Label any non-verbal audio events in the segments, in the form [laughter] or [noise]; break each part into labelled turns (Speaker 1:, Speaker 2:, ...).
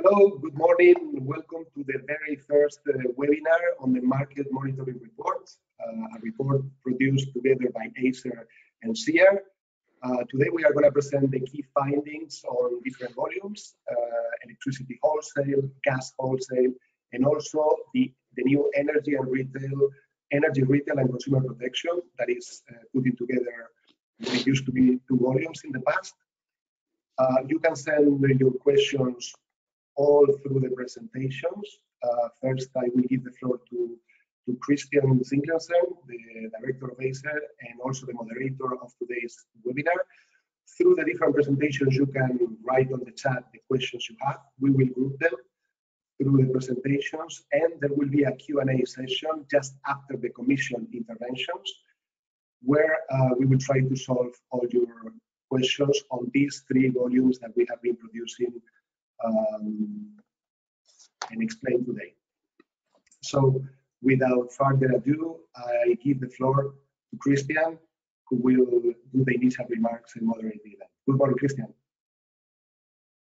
Speaker 1: Hello, good morning. Welcome to the very first uh, webinar on the market monitoring report, uh, a report produced together by ACER and CEER. Uh, today we are going to present the key findings on different volumes, uh, electricity wholesale, gas wholesale, and also the, the new energy and retail, energy retail and consumer protection that is uh, putting together what used to be two volumes in the past. Uh, you can send your questions all through the presentations. Uh, first, I will give the floor to, to Christian Zinglersen, the director of ACER, and also the moderator of today's webinar. Through the different presentations, you can write on the chat the questions you have. We will group them through the presentations, and there will be a Q&A session just after the commission interventions, where uh, we will try to solve all your questions on these three volumes that we have been producing um, and explain today. So without further ado, I give the floor to Christian, who will do the initial remarks and moderate the event. Good morning, Christian.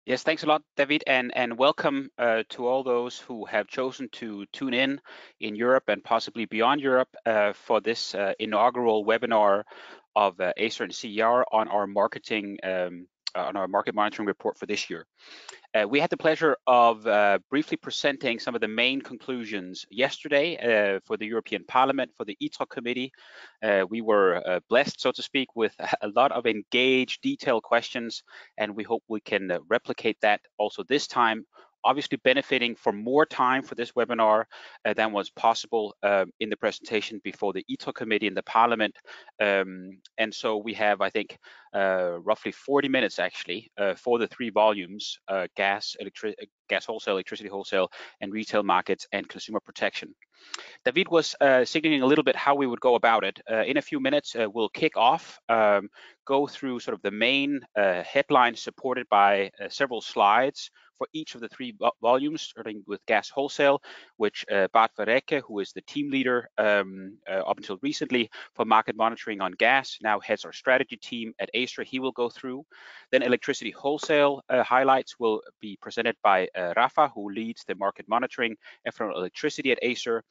Speaker 2: Yes, thanks a lot, David, and, and welcome uh, to all those who have chosen to tune in in Europe and possibly beyond Europe uh, for this uh, inaugural webinar of uh, ACER and CEER on our marketing um, on our market monitoring report for this year. Uh, we had the pleasure of uh, briefly presenting some of the main conclusions yesterday uh, for the European Parliament, for the ITRE committee. Uh, we were uh, blessed, so to speak, with [laughs] a lot of engaged, detailed questions, and we hope we can uh, replicate that also this time obviously benefiting from more time for this webinar uh, than was possible um, in the presentation before the ITRE committee in the parliament. Um, and so we have, I think, uh, roughly 40 minutes actually uh, for the three volumes, uh, gas, electric, gas wholesale, electricity wholesale, and retail markets and consumer protection. David was uh, signaling a little bit how we would go about it. Uh, in a few minutes, uh, we'll kick off, um, go through sort of the main uh, headlines supported by uh, several slides for each of the three volumes, starting with gas wholesale, which uh, Bart Vereecke, who is the team leader um, up until recently for market monitoring on gas, now heads our strategy team at ACER. He will go through. Then electricity wholesale highlights will be presented by Rafa, who leads the market monitoring for electricity at ACER.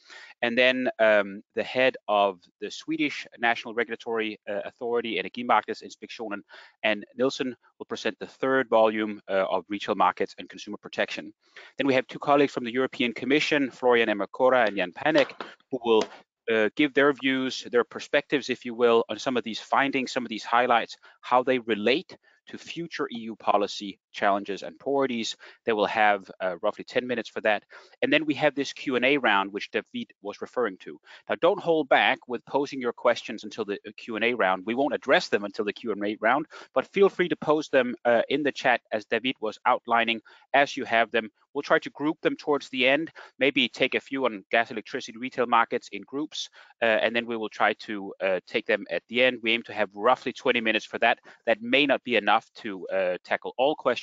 Speaker 2: And then um, the head of the Swedish National Regulatory uh, Authority, Energimarknadsinspektionen, Anne Nilsson will present the third volume uh, of retail markets and consumer protection. Then we have two colleagues from the European Commission, Florian Ermacora and Jan Panek, who will uh, give their views, their perspectives, if you will, on some of these findings, some of these highlights, how they relate to future EU policy challenges and priorities. They will have uh, roughly 10 minutes for that. And then we have this Q&A round, which David was referring to. Now, don't hold back with posing your questions until the uh, Q&A round. We won't address them until the Q&A round, but feel free to post them uh, in the chat as David was outlining as you have them. We'll try to group them towards the end, maybe take a few on gas, electricity, retail markets in groups, uh, and then we will try to uh, take them at the end. We aim to have roughly 20 minutes for that. That may not be enough to uh, tackle all questions,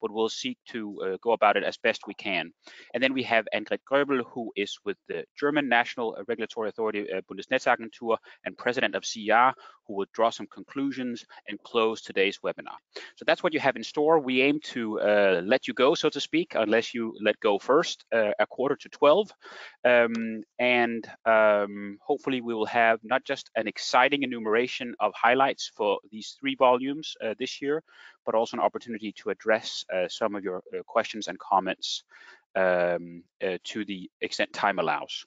Speaker 2: but we'll seek to uh, go about it as best we can. And then we have Annegret Groebel, who is with the German National Regulatory Authority, uh, Bundesnetzagentur, and president of CEER, who will draw some conclusions and close today's webinar. So that's what you have in store. We aim to uh, let you go, so to speak, unless you let go first, uh, a quarter to 12. Um, and um, hopefully we will have not just an exciting enumeration of highlights for these three volumes uh, this year, but also an opportunity to address uh, some of your uh, questions and comments um, uh, to the extent time allows.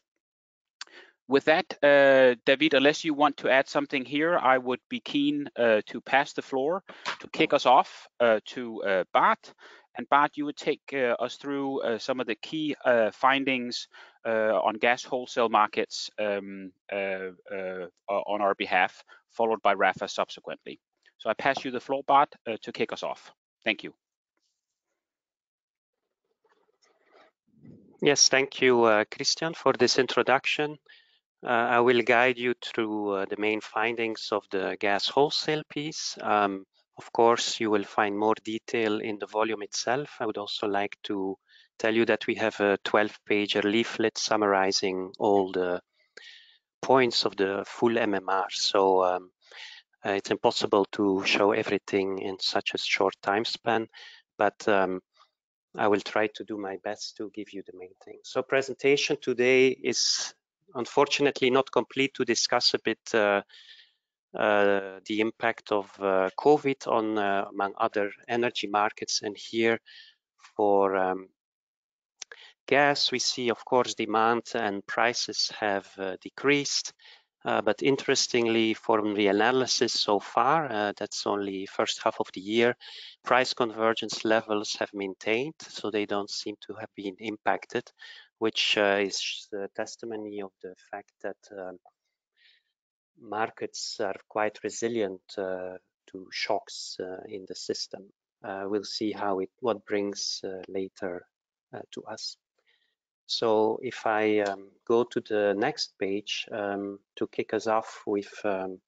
Speaker 2: With that, uh, David, unless you want to add something here, I would be keen uh, to pass the floor to kick us off to Bart. And Bart, you would take us through some of the key findings on gas wholesale markets um, on our behalf, followed by Rafa subsequently. So I pass you the floor, Bart, uh, to kick us off. Thank you.
Speaker 3: Yes, thank you, uh, Christian, for this introduction. Uh, I will guide you through uh, the main findings of the gas wholesale piece. Um, of course, you will find more detail in the volume itself. I would also like to tell you that we have a 12-page leaflet summarizing all the points of the full MMR. So um, uh, it's impossible to show everything in such a short time span, but um, I will try to do my best to give you the main thing. So presentation today is unfortunately not complete to discuss a bit uh, uh, the impact of uh, COVID on, uh, among other energy markets. And here for um, gas, we see, of course, demand and prices have uh, decreased. Uh, but interestingly, from the analysis so far, uh, that's only first half of the year, price convergence levels have maintained, so they don't seem to have been impacted, which uh, is a testimony of the fact that um, markets are quite resilient uh, to shocks uh, in the system. Uh, we'll see how it what brings later to us. So if I um, go to the next page um, to kick us off with um,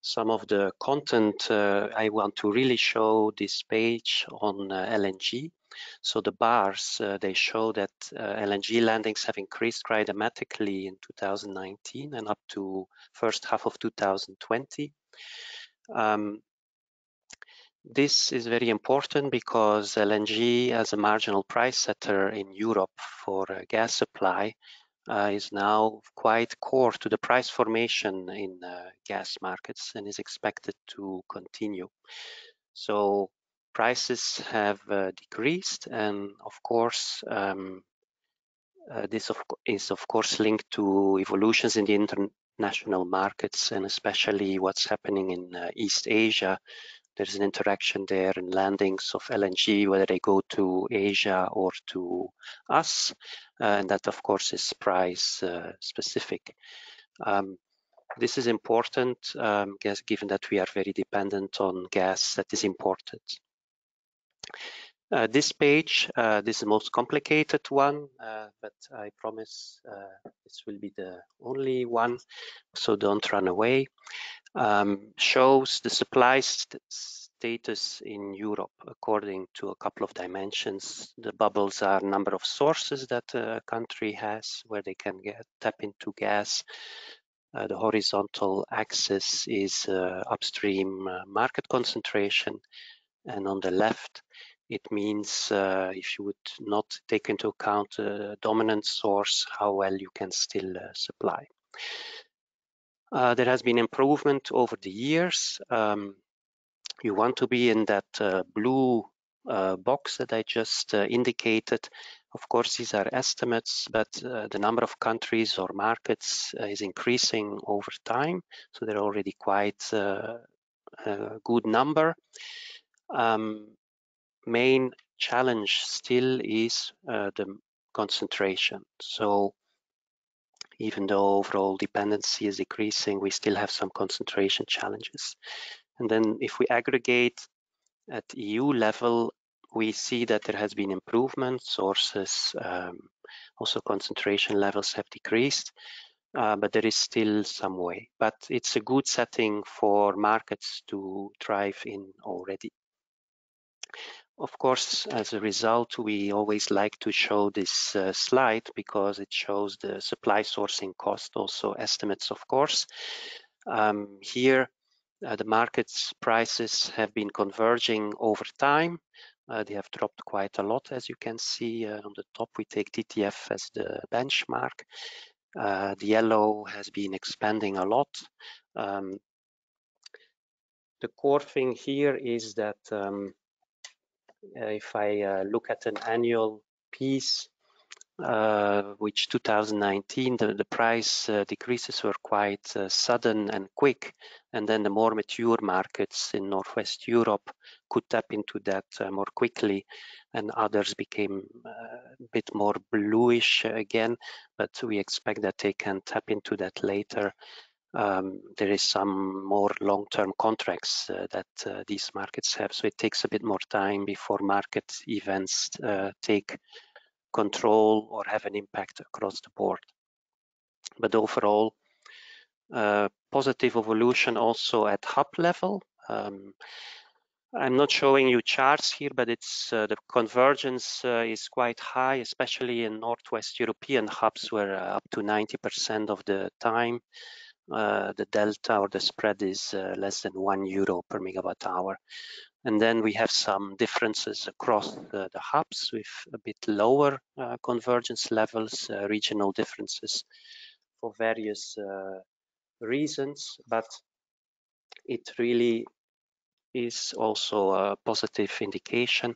Speaker 3: some of the content, uh, I want to really show this page on uh, LNG. So the bars, uh, they show that uh, LNG landings have increased quite dramatically in 2019 and up to first half of 2020. Um, this is very important because LNG as a marginal price setter in Europe for uh, gas supply uh, is now quite core to the price formation in uh, gas markets and is expected to continue. So prices have uh, decreased and of course um, uh, this of, is of course linked to evolutions in the international markets and especially what's happening in uh, East Asia there's an interaction there in landings of LNG, whether they go to Asia or to us. Uh, and that, of course, is price uh, specific. Um, this is important, um, given that we are very dependent on gas that is imported. Uh, this page, uh, this is the most complicated one, uh, but I promise uh, this will be the only one, so don't run away um, shows the supply st status in Europe according to a couple of dimensions. The bubbles are number of sources that a country has where they can get tap into gas. Uh, the horizontal axis is uh, upstream uh, market concentration and on the left it means uh, if you would not take into account a dominant source how well you can still uh, supply. Uh, there has been improvement over the years. Um, you want to be in that uh, blue uh, box that I just uh, indicated. Of course, these are estimates, but uh, the number of countries or markets uh, is increasing over time. So they're already quite a good number. Um, main challenge still is the concentration. So even though overall dependency is decreasing, we still have some concentration challenges. And then if we aggregate at EU level, we see that there has been improvement. Sources, um, also concentration levels have decreased, uh, but there is still some way. But it's a good setting for markets to thrive in already. Of course, as a result, we always like to show this uh, slide because it shows the supply sourcing cost, also estimates, of course. Um, here, uh, the market's prices have been converging over time. Uh, they have dropped quite a lot, as you can see uh, on the top. We take TTF as the benchmark. Uh, the yellow has been expanding a lot. Um, the core thing here is that um, if I uh, look at an annual piece, uh, which 2019 the, the price uh, decreases were quite uh, sudden and quick. And then the more mature markets in northwest europe could tap into that uh, more quickly and others became a bit more bluish again. But we expect that they can tap into that later um, there is some more long-term contracts uh, that uh, these markets have. So it takes a bit more time before market events uh, take control or have an impact across the board. But overall, uh, positive evolution also at hub level. Um, I'm not showing you charts here, but it's uh, the convergence uh, is quite high, especially in Northwest European hubs where uh, up to 90% of the time uh, the delta or the spread is uh, less than one euro per megawatt hour. And then we have some differences across the, the hubs with a bit lower uh, convergence levels, uh, regional differences for various uh, reasons, but it really is also a positive indication,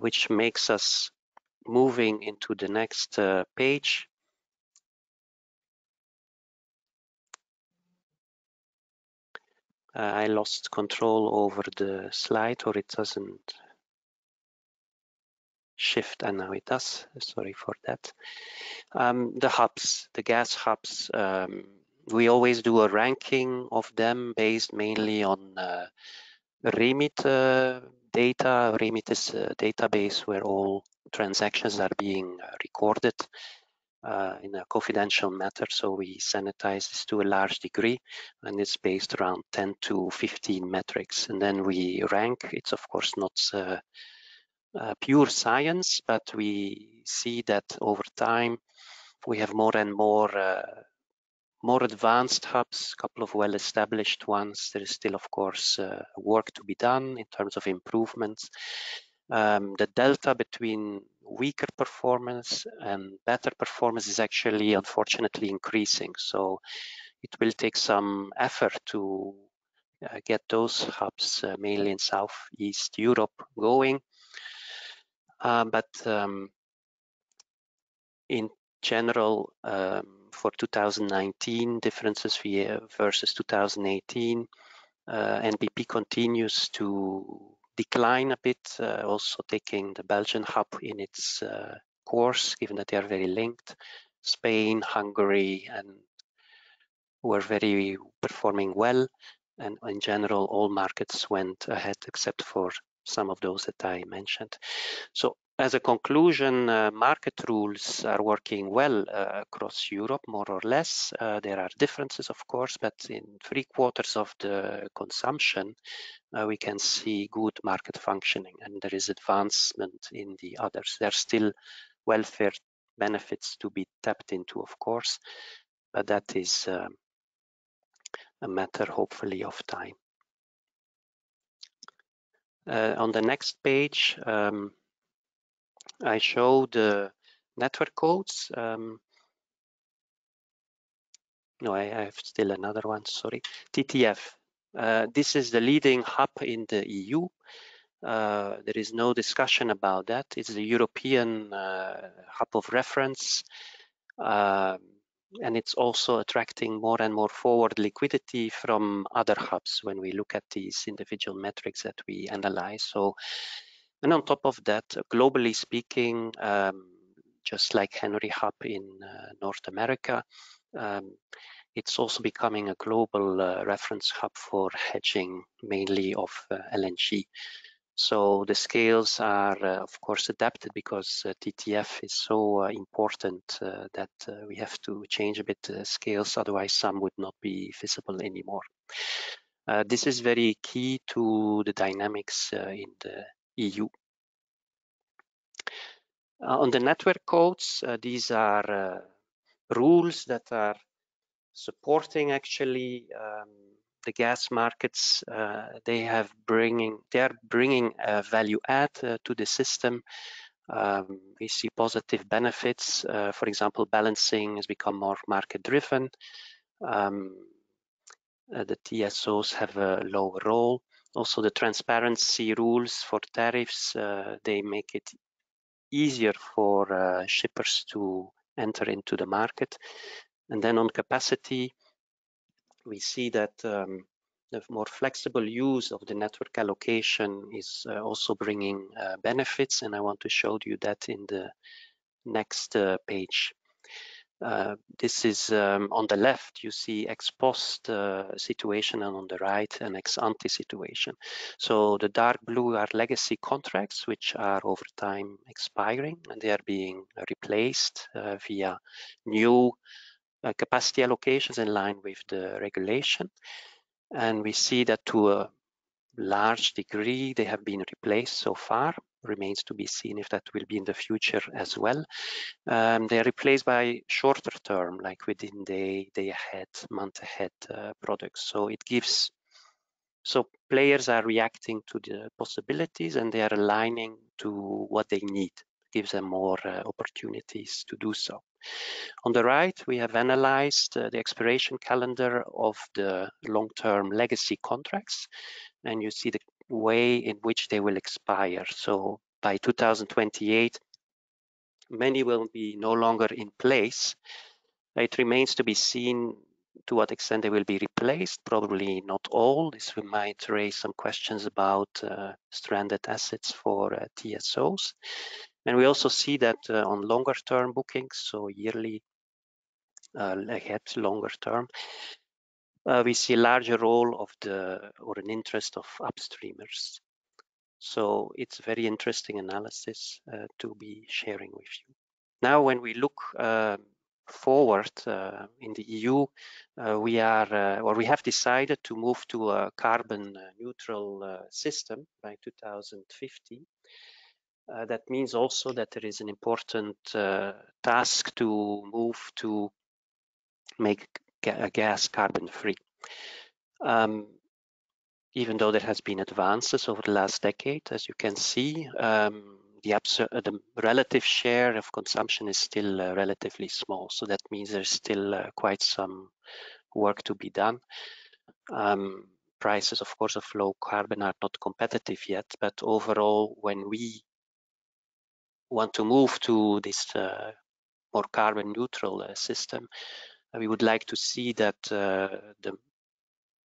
Speaker 3: which makes us moving into the next page. I lost control over the slide or it doesn't shift and now it does. Sorry for that. Um, the hubs, the gas hubs, um, we always do a ranking of them based mainly on uh, REMIT uh, data. REMIT is a database where all transactions are being uh, recorded uh, in a confidential matter. So we sanitize this to a large degree and it's based around 10 to 15 metrics. And then we rank, it's of course not uh, uh, pure science, but we see that over time we have more and more uh, more advanced hubs, a couple of well-established ones. There is still, of course, uh, work to be done in terms of improvements. Um, the delta between weaker performance and better performance is actually unfortunately increasing. So it will take some effort to uh, get those hubs, uh, mainly in Southeast Europe, going. Uh, but um, in general, um, for 2019 differences versus 2018, uh, NBP continues to decline a bit, uh, also taking the Belgian hub in its uh, course, given that they are very linked. Spain, Hungary, and were very performing well. And in general, all markets went ahead except for some of those that I mentioned. So as a conclusion, uh, market rules are working well uh, across Europe, more or less. Uh, there are differences, of course, but in three quarters of the consumption, uh, we can see good market functioning and there is advancement in the others. There are still welfare benefits to be tapped into, of course, but that is um, a matter, hopefully, of time. Uh, on the next page, um, I show the network codes. Um, no, I, have still another one, sorry. TTF. Uh, this is the leading hub in the EU. Uh, there is no discussion about that. It's the European uh, hub of reference. Um, and it's also attracting more and more forward liquidity from other hubs when we look at these individual metrics that we analyze. So and on top of that, globally speaking, um, just like Henry Hub in uh, North America, um, it's also becoming a global uh, reference hub for hedging, mainly of uh, LNG. So the scales are, uh, of course, adapted because uh, TTF is so uh, important that we have to change a bit the scales, otherwise some would not be visible anymore. this is very key to the dynamics in the EU. Uh, on the network codes, uh, these are uh, rules that are supporting actually um, the gas markets. Uh, they have bringing they are bringing a value add uh, to the system. Um, we see positive benefits. Uh, for example, balancing has become more market driven. Um, the TSOs have a lower role. Also, the transparency rules for tariffs, uh, they make it easier for uh, shippers to enter into the market. And then on capacity, we see that um, the more flexible use of the network allocation is uh, also bringing uh, benefits. And I want to show you that in the next uh, page. Uh, this is um, on the left, you see ex post uh, situation and on the right an ex ante situation. So the dark blue are legacy contracts which are over time expiring and they are being replaced uh, via new uh, capacity allocations in line with the regulation. And we see that to a large degree they have been replaced so far remains to be seen if that will be in the future as well. Um, they are replaced by shorter term, like within day, day ahead, month ahead uh, products. So it gives So players are reacting to the possibilities and they are aligning to what they need, it gives them more uh, opportunities to do so. On the right, we have analyzed uh, the expiration calendar of the long-term legacy contracts, and you see the way in which they will expire. So by 2028, many will be no longer in place. It remains to be seen to what extent they will be replaced, probably not all. This might raise some questions about uh, stranded assets for uh, TSOs. And we also see that uh, on longer term bookings, so yearly uh, ahead, longer term, uh, we see a larger role of the or an interest of upstreamers. So it's a very interesting analysis uh, to be sharing with you. Now, when we look um, forward uh, in the EU, uh, we are uh, or we have decided to move to a carbon neutral system by 2050. that means also that there is an important task to move to make ga gas carbon free. Um, even though there has been advances over the last decade, as you can see, um, the, uh, the, relative share of consumption is still uh, relatively small. So that means there's still uh, quite some work to be done. Um, prices, of course, of low carbon are not competitive yet, but overall, when we want to move to this uh, more carbon neutral uh, system, we would like to see that uh, the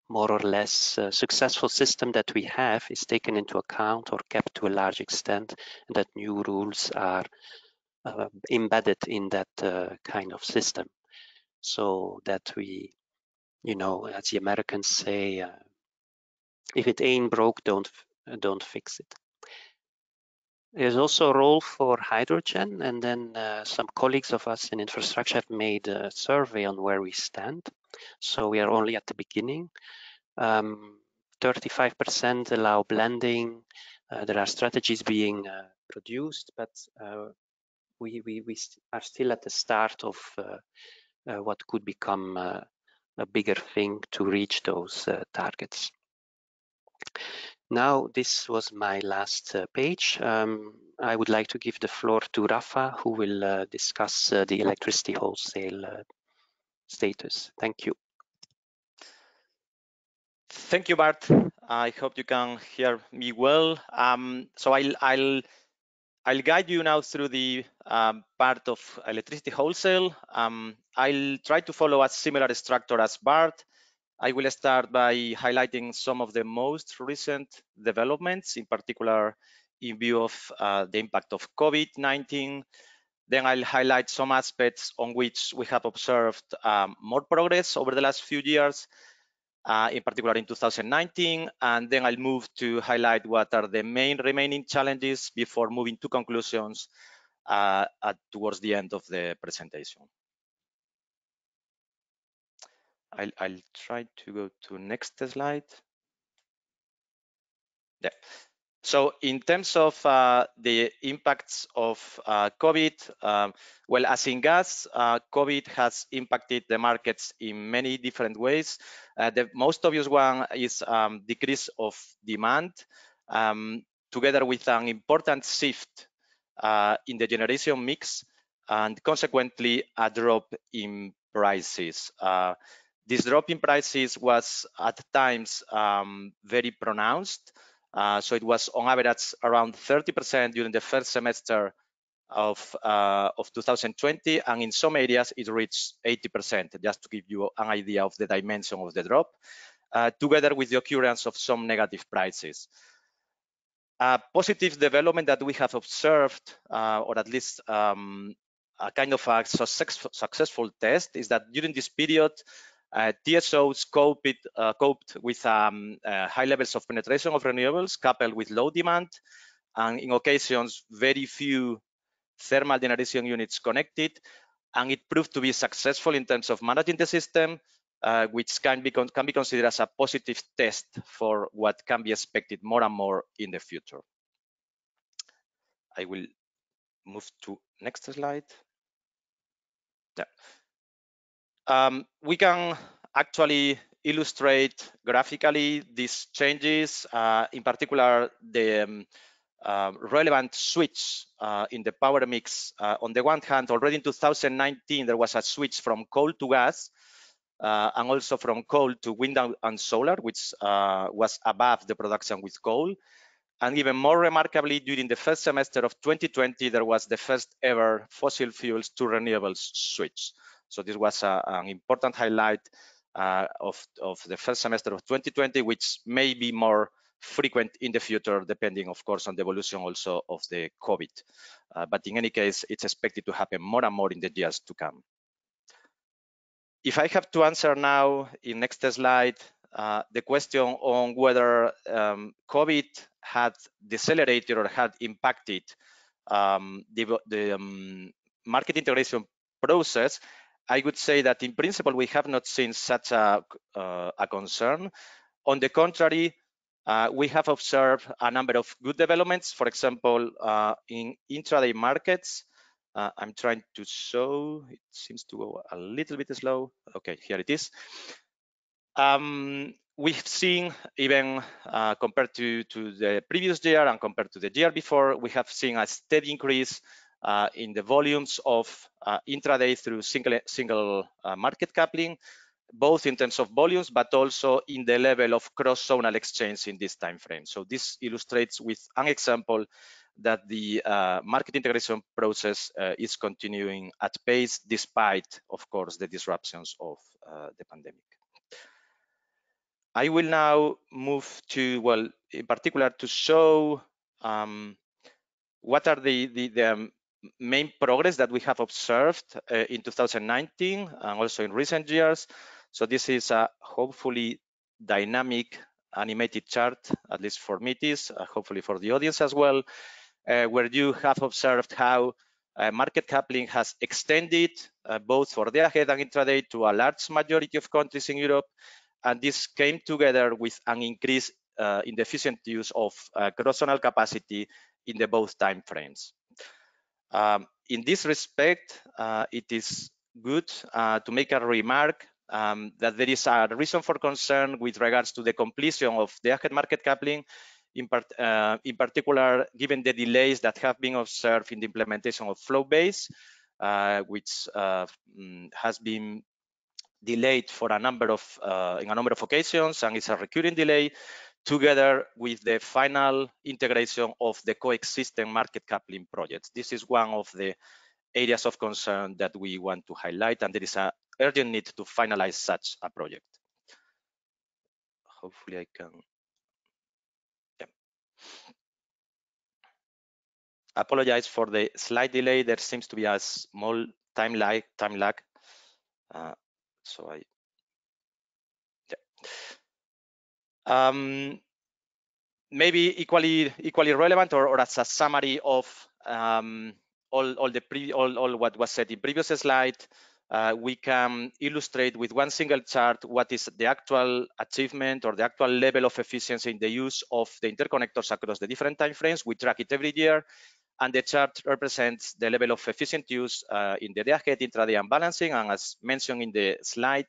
Speaker 3: more or less uh, successful system that we have is taken into account or kept to a large extent and that new rules are uh, embedded in that uh, kind of system. So that we you know as the americans say if it ain't broke don't don't fix it there's also a role for hydrogen and then uh, some colleagues of us in infrastructure have made a survey on where we stand so we are only at the beginning 35% um, allow blending. Uh, there are strategies being uh, produced, but uh, we, we, we are still at the start of what could become a bigger thing to reach those targets. Now, this was my last uh, page. Um, I would like to give the floor to Rafa, who will uh, discuss uh, the electricity wholesale status. Thank you.
Speaker 4: Thank you, Bart. I hope you can hear me well. Um, so I'll, I'll, I'll guide you now through the um, part of electricity wholesale. Um, I'll try to follow a similar structure as Bart. I will start by highlighting some of the most recent developments, in particular in view of uh, the impact of COVID-19. Then I'll highlight some aspects on which we have observed um, more progress over the last few years uh, in particular in 2019. And then I'll move to highlight what are the main remaining challenges before moving to conclusions uh, at, towards the end of the presentation. I'll, I'll try to go to next slide. Yeah. So in terms of uh, the impacts of uh, COVID, um, well, as in gas, uh, COVID has impacted the markets in many different ways. Uh, the most obvious one is um, decrease of demand, um, together with an important shift uh, in the generation mix, and consequently a drop in prices. This drop in prices was at times um, very pronounced. Uh, so it was on average around 30% during the first semester of, uh, of 2020, and in some areas it reached 80%, just to give you an idea of the dimension of the drop, uh, together with the occurrence of some negative prices. A positive development that we have observed, uh, or at least um, a kind of a successful, successful test, is that during this period, uh, TSOs coped, uh, coped with um, uh, high levels of penetration of renewables coupled with low demand and in occasions very few thermal generation units connected and it proved to be successful in terms of managing the system uh, which can be, can be considered as a positive test for what can be expected more and more in the future. I will move to next slide. Yeah um, we can actually illustrate graphically these changes, uh, in particular the um, uh, relevant switch uh, in the power mix. Uh, on the one hand, already in 2019, there was a switch from coal to gas, uh, and also from coal to wind and solar, which uh, was above the production with coal. And even more remarkably, during the first semester of 2020, there was the first ever fossil fuels to renewables switch. So this was a, an important highlight uh, of, of the first semester of 2020, which may be more frequent in the future, depending, of course, on the evolution also of the COVID. Uh, but in any case, it's expected to happen more and more in the years to come. If I have to answer now in next slide, uh, the question on whether um, COVID had decelerated or had impacted um, the, the um, market integration process, I would say that in principle, we have not seen such a, uh, a concern. On the contrary, uh, we have observed a number of good developments. For example, uh, in intraday markets, uh, I'm trying to show, it seems to go a little bit slow. Okay, here it is. Um, we've seen even uh, compared to, to the previous year and compared to the year before, we have seen a steady increase uh, in the volumes of uh, intraday through single, single uh, market coupling, both in terms of volumes, but also in the level of cross-zonal exchange in this time frame. So this illustrates with an example that the uh, market integration process uh, is continuing at pace despite, of course, the disruptions of uh, the pandemic. I will now move to, well, in particular to show um, what are the, the, the um, main progress that we have observed uh, in 2019 and also in recent years. So this is a hopefully dynamic animated chart, at least for me it is, uh, hopefully for the audience as well, uh, where you have observed how uh, market coupling has extended uh, both for day ahead and intraday to a large majority of countries in Europe. And this came together with an increase uh, in the efficient use of cross-zonal capacity in the both time frames. Um, in this respect, uh, it is good to make a remark um, that there is a reason for concern with regards to the completion of the ahead market coupling in, part, uh, in particular, given the delays that have been observed in the implementation of flow-based, uh, which uh, mm, has been delayed for a number of uh, in a number of occasions and it's a recurring delay together with the final integration of the coexisting market coupling projects. This is one of the areas of concern that we want to highlight and there is an urgent need to finalize such a project. Hopefully I can apologize for the slight delay. There seems to be a small time lag. Time lag. Uh, so I. Yeah. Um, maybe equally equally relevant, or, or as a summary of um, all all the pre all all what was said in previous slide. Uh, we can illustrate with one single chart what is the actual achievement or the actual level of efficiency in the use of the interconnectors across the different time frames. We track it every year and the chart represents the level of efficient use uh, in the day-ahead, intraday, and balancing. And as mentioned in the slide,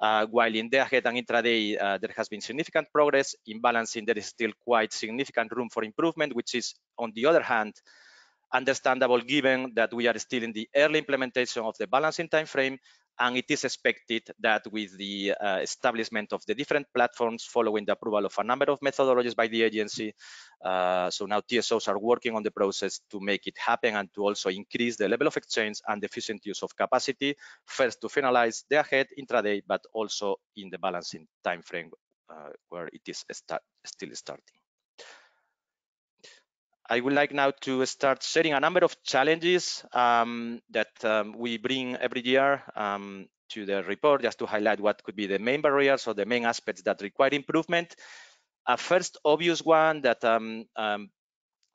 Speaker 4: uh, while in day-ahead and intraday, uh, there has been significant progress. In balancing, there is still quite significant room for improvement, which is, on the other hand, understandable given that we are still in the early implementation of the balancing time frame and it is expected that with the uh, establishment of the different platforms following the approval of a number of methodologies by the agency, uh, so now TSOs are working on the process to make it happen and to also increase the level of exchange and efficient use of capacity, first to finalize the ahead intraday, but also in the balancing time frame uh, where it is still starting. I would like now to start sharing a number of challenges um, that um, we bring every year um, to the report just to highlight what could be the main barriers or the main aspects that require improvement. A first obvious one that um, um,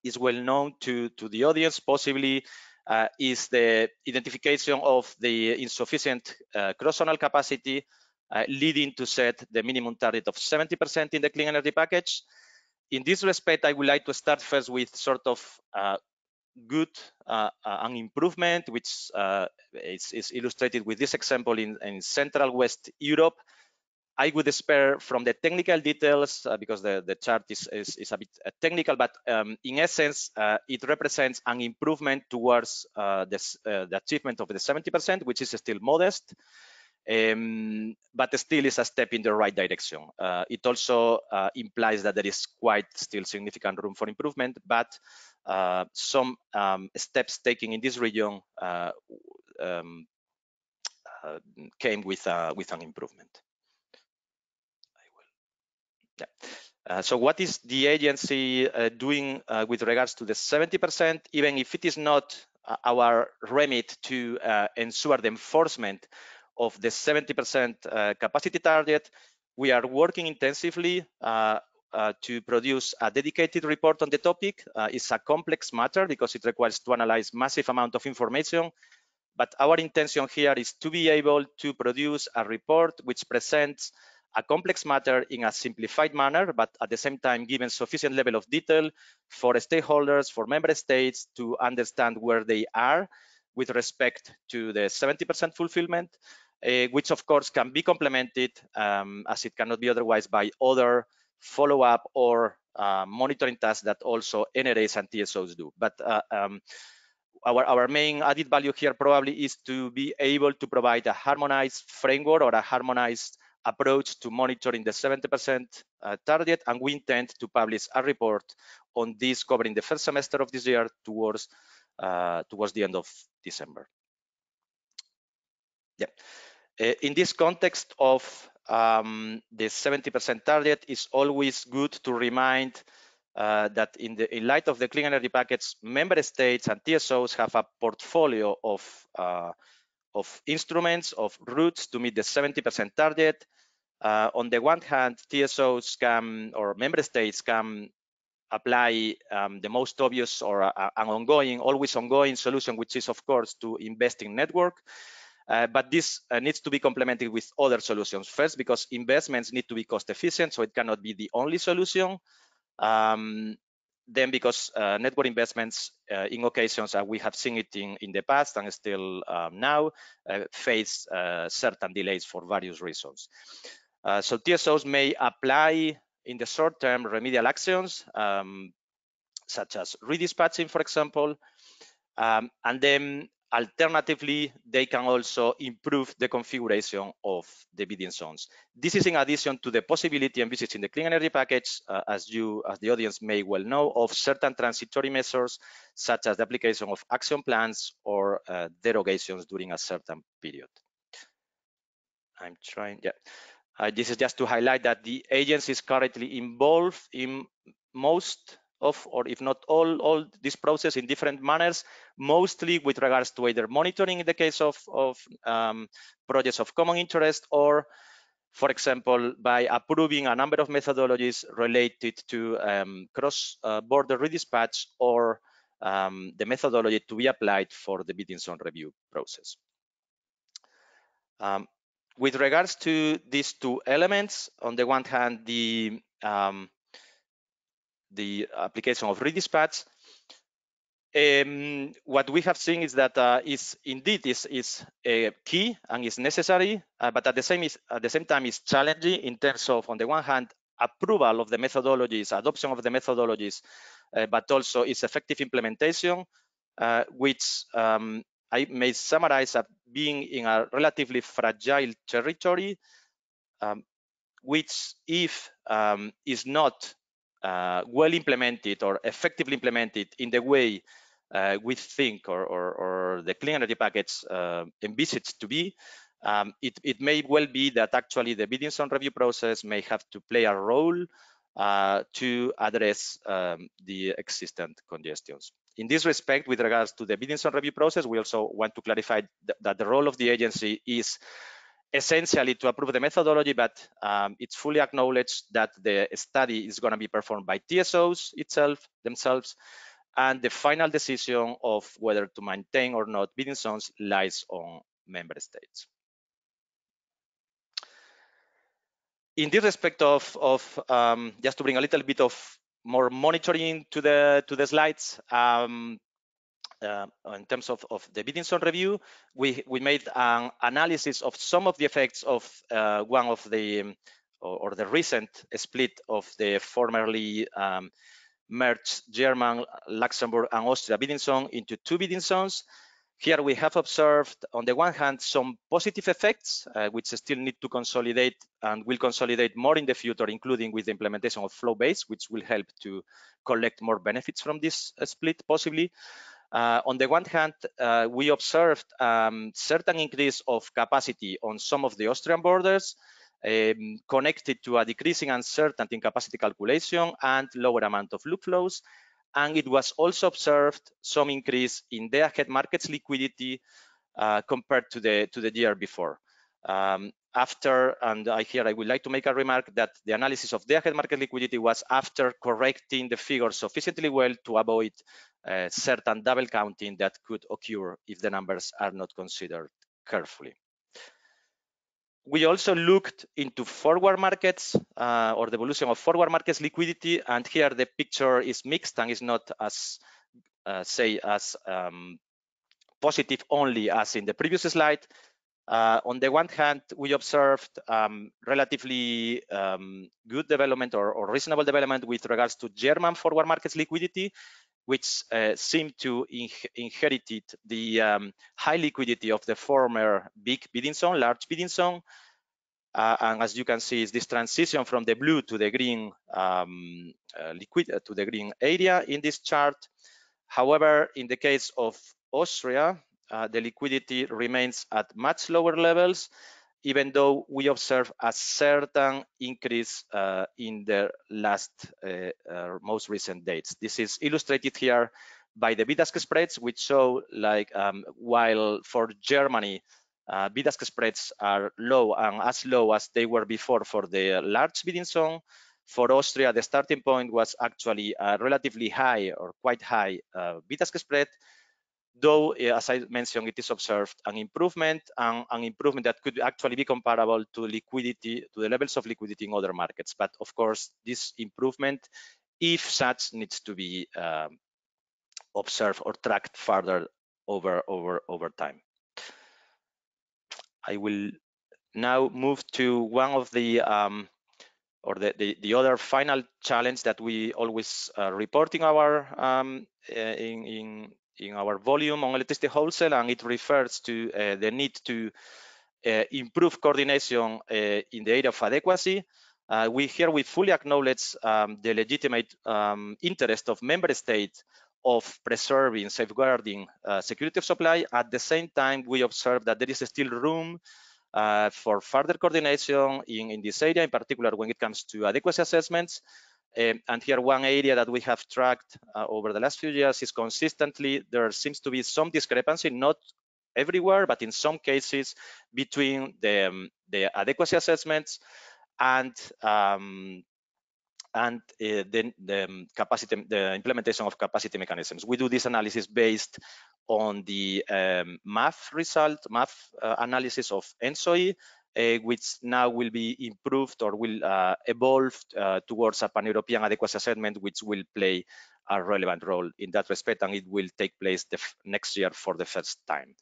Speaker 4: is well known to, to the audience possibly uh, is the identification of the insufficient uh, cross-zonal capacity uh, leading to set the minimum target of 70% in the clean energy package in this respect, I would like to start first with sort of uh, good uh, uh, an improvement, which uh, is, is, illustrated with this example in, in, Central West Europe. I would spare from the technical details uh, because the, the chart is, is, is a bit uh, technical, but um, in essence, it represents an improvement towards this, the achievement of the 70%, which is still modest, um, but still is a step in the right direction. Uh, it also implies that there is quite still significant room for improvement, but some um, steps taken in this region um, came with, with an improvement. Yeah. Uh, so what is the agency uh, doing uh, with regards to the 70%, even if it is not uh, our remit to uh, ensure the enforcement of the 70% uh, capacity target, we are working intensively uh, uh, to produce a dedicated report on the topic. Uh, it's a complex matter because it requires to analyze massive amount of information, but our intention here is to be able to produce a report which presents a complex matter in a simplified manner, but at the same time given sufficient level of detail for stakeholders, for member states to understand where they are with respect to the 70% fulfillment, uh, which of course can be complemented um, as it cannot be otherwise by other follow-up or uh, monitoring tasks that also NRAs and TSOs do. But uh, um, our, our main added value here probably is to be able to provide a harmonized framework or a harmonized approach to monitoring the 70% uh, target, and we intend to publish a report on this covering the first semester of this year towards towards the end of December. Yeah. Uh, in this context of um, the 70% target, it's always good to remind uh, that in the in light of the clean energy package, member states and TSOs have a portfolio of uh, of instruments, of routes to meet the 70% target. Uh, on the one hand, TSOs can, or member states can apply um, the most obvious or uh, an ongoing, always ongoing solution, which is of course to invest in network. Uh, but this uh, needs to be complemented with other solutions. First, because investments need to be cost efficient, so it cannot be the only solution. Um, then because uh, network investments uh, in occasions, uh, we have seen it in, in the past and still um, now, uh, face uh, certain delays for various reasons. Uh, so TSOs may apply in the short term remedial actions, um, such as redispatching, for example, um, and then Alternatively, they can also improve the configuration of the bidding zones. This is in addition to the possibility envisaged in the clean energy package, uh, as you, as the audience may well know, of certain transitory measures, such as the application of action plans or uh, derogations during a certain period. I'm trying, yeah. Uh, this is just to highlight that the agency is currently involved in most of, or if not all, all this process in different manners, mostly with regards to either monitoring in the case of, of um, projects of common interest or for example, by approving a number of methodologies related to um, cross-border uh, redispatch or um, the methodology to be applied for the bidding zone review process. Um, with regards to these two elements, on the one hand, the um, the application of redispatch. Um, what we have seen is that uh, is indeed is is uh, key and is necessary, uh, but at the same is at the same time is challenging in terms of on the one hand approval of the methodologies, adoption of the methodologies, uh, but also its effective implementation, uh, which um, I may summarize as being in a relatively fragile territory, um, which if um, is not uh, well implemented or effectively implemented in the way uh, we think or, or, or, the clean energy package uh, envisaged to be, um, it, it, may well be that actually the bidding zone review process may have to play a role uh, to address um, the existent congestions. In this respect, with regards to the bidding zone review process, we also want to clarify th that the role of the agency is essentially to approve the methodology, but um, it's fully acknowledged that the study is going to be performed by TSOs itself themselves, and the final decision of whether to maintain or not bidding zones lies on member states. In this respect of, of um, just to bring a little bit of more monitoring to the to the slides, um, uh, in terms of, of the bidding zone review, we, we made an analysis of some of the effects of uh, one of the, um, or, or, the recent split of the formerly um, merged German, Luxembourg, and Austria bidding zone into two bidding zones. Here we have observed, on the one hand, some positive effects, uh, which still need to consolidate and will consolidate more in the future, including with the implementation of flow base, which will help to collect more benefits from this uh, split, possibly. Uh, on the one hand, uh, we observed um, certain increase of capacity on some of the Austrian borders, um, connected to a decreasing uncertainty in capacity calculation and lower amount of loop flows and it was also observed some increase in day ahead markets liquidity uh, compared to the to the year before. Um, after, and I here I would like to make a remark that the analysis of day ahead market liquidity was after correcting the figures sufficiently well to avoid uh, certain double counting that could occur if the numbers are not considered carefully we also looked into forward markets uh, or the evolution of forward markets liquidity and here the picture is mixed and is not as uh, say as um, positive only as in the previous slide. Uh, on the one hand we observed um, relatively um, good development or, or, reasonable development with regards to german forward markets liquidity which uh, seemed to in inherited the um, high liquidity of the former big bidding zone, large bidding zone. Uh, and as you can see, is this transition from the blue to the green um, uh, liquid uh, to the green area in this chart. However, in the case of Austria, uh, the liquidity remains at much lower levels even though we observe a certain increase uh, in the last uh, uh, most recent dates. This is illustrated here by the bid-ask spreads, which show like um, while for Germany, uh, spreads are low and as low as they were before for the large bidding zone. For Austria, the starting point was actually a relatively high or quite high uh, spread, though, eh, as I mentioned, it is observed an improvement an improvement that could actually be comparable to liquidity, to the levels of liquidity in other markets. But of course, this improvement, if such, needs to be um, observed or tracked further over, over, over time. I will now move to one of the um, or the, the, the, other final challenge that we always uh, report in our um, eh, in, in in our volume on electricity wholesale, and it refers to uh, the need to uh, improve coordination uh, in the area of adequacy. we here we fully acknowledge um, the legitimate um, interest of member states of preserving, safeguarding security of supply. At the same time, we observe that there is still room uh, for further coordination in, in, this area, in particular when it comes to adequacy assessments. Um, and here one area that we have tracked uh, over the last few years is consistently there seems to be some discrepancy, not everywhere, but in some cases between the, um, the adequacy assessments and um, and uh, the, the um, capacity, the implementation of capacity mechanisms. We do this analysis based on the um, MAF result, MAF uh, analysis of ENTSO-E, uh, which now will be improved or will uh, evolve uh, towards a pan-European adequacy assessment, which will play a relevant role in that respect, and it will take place next year for the first time.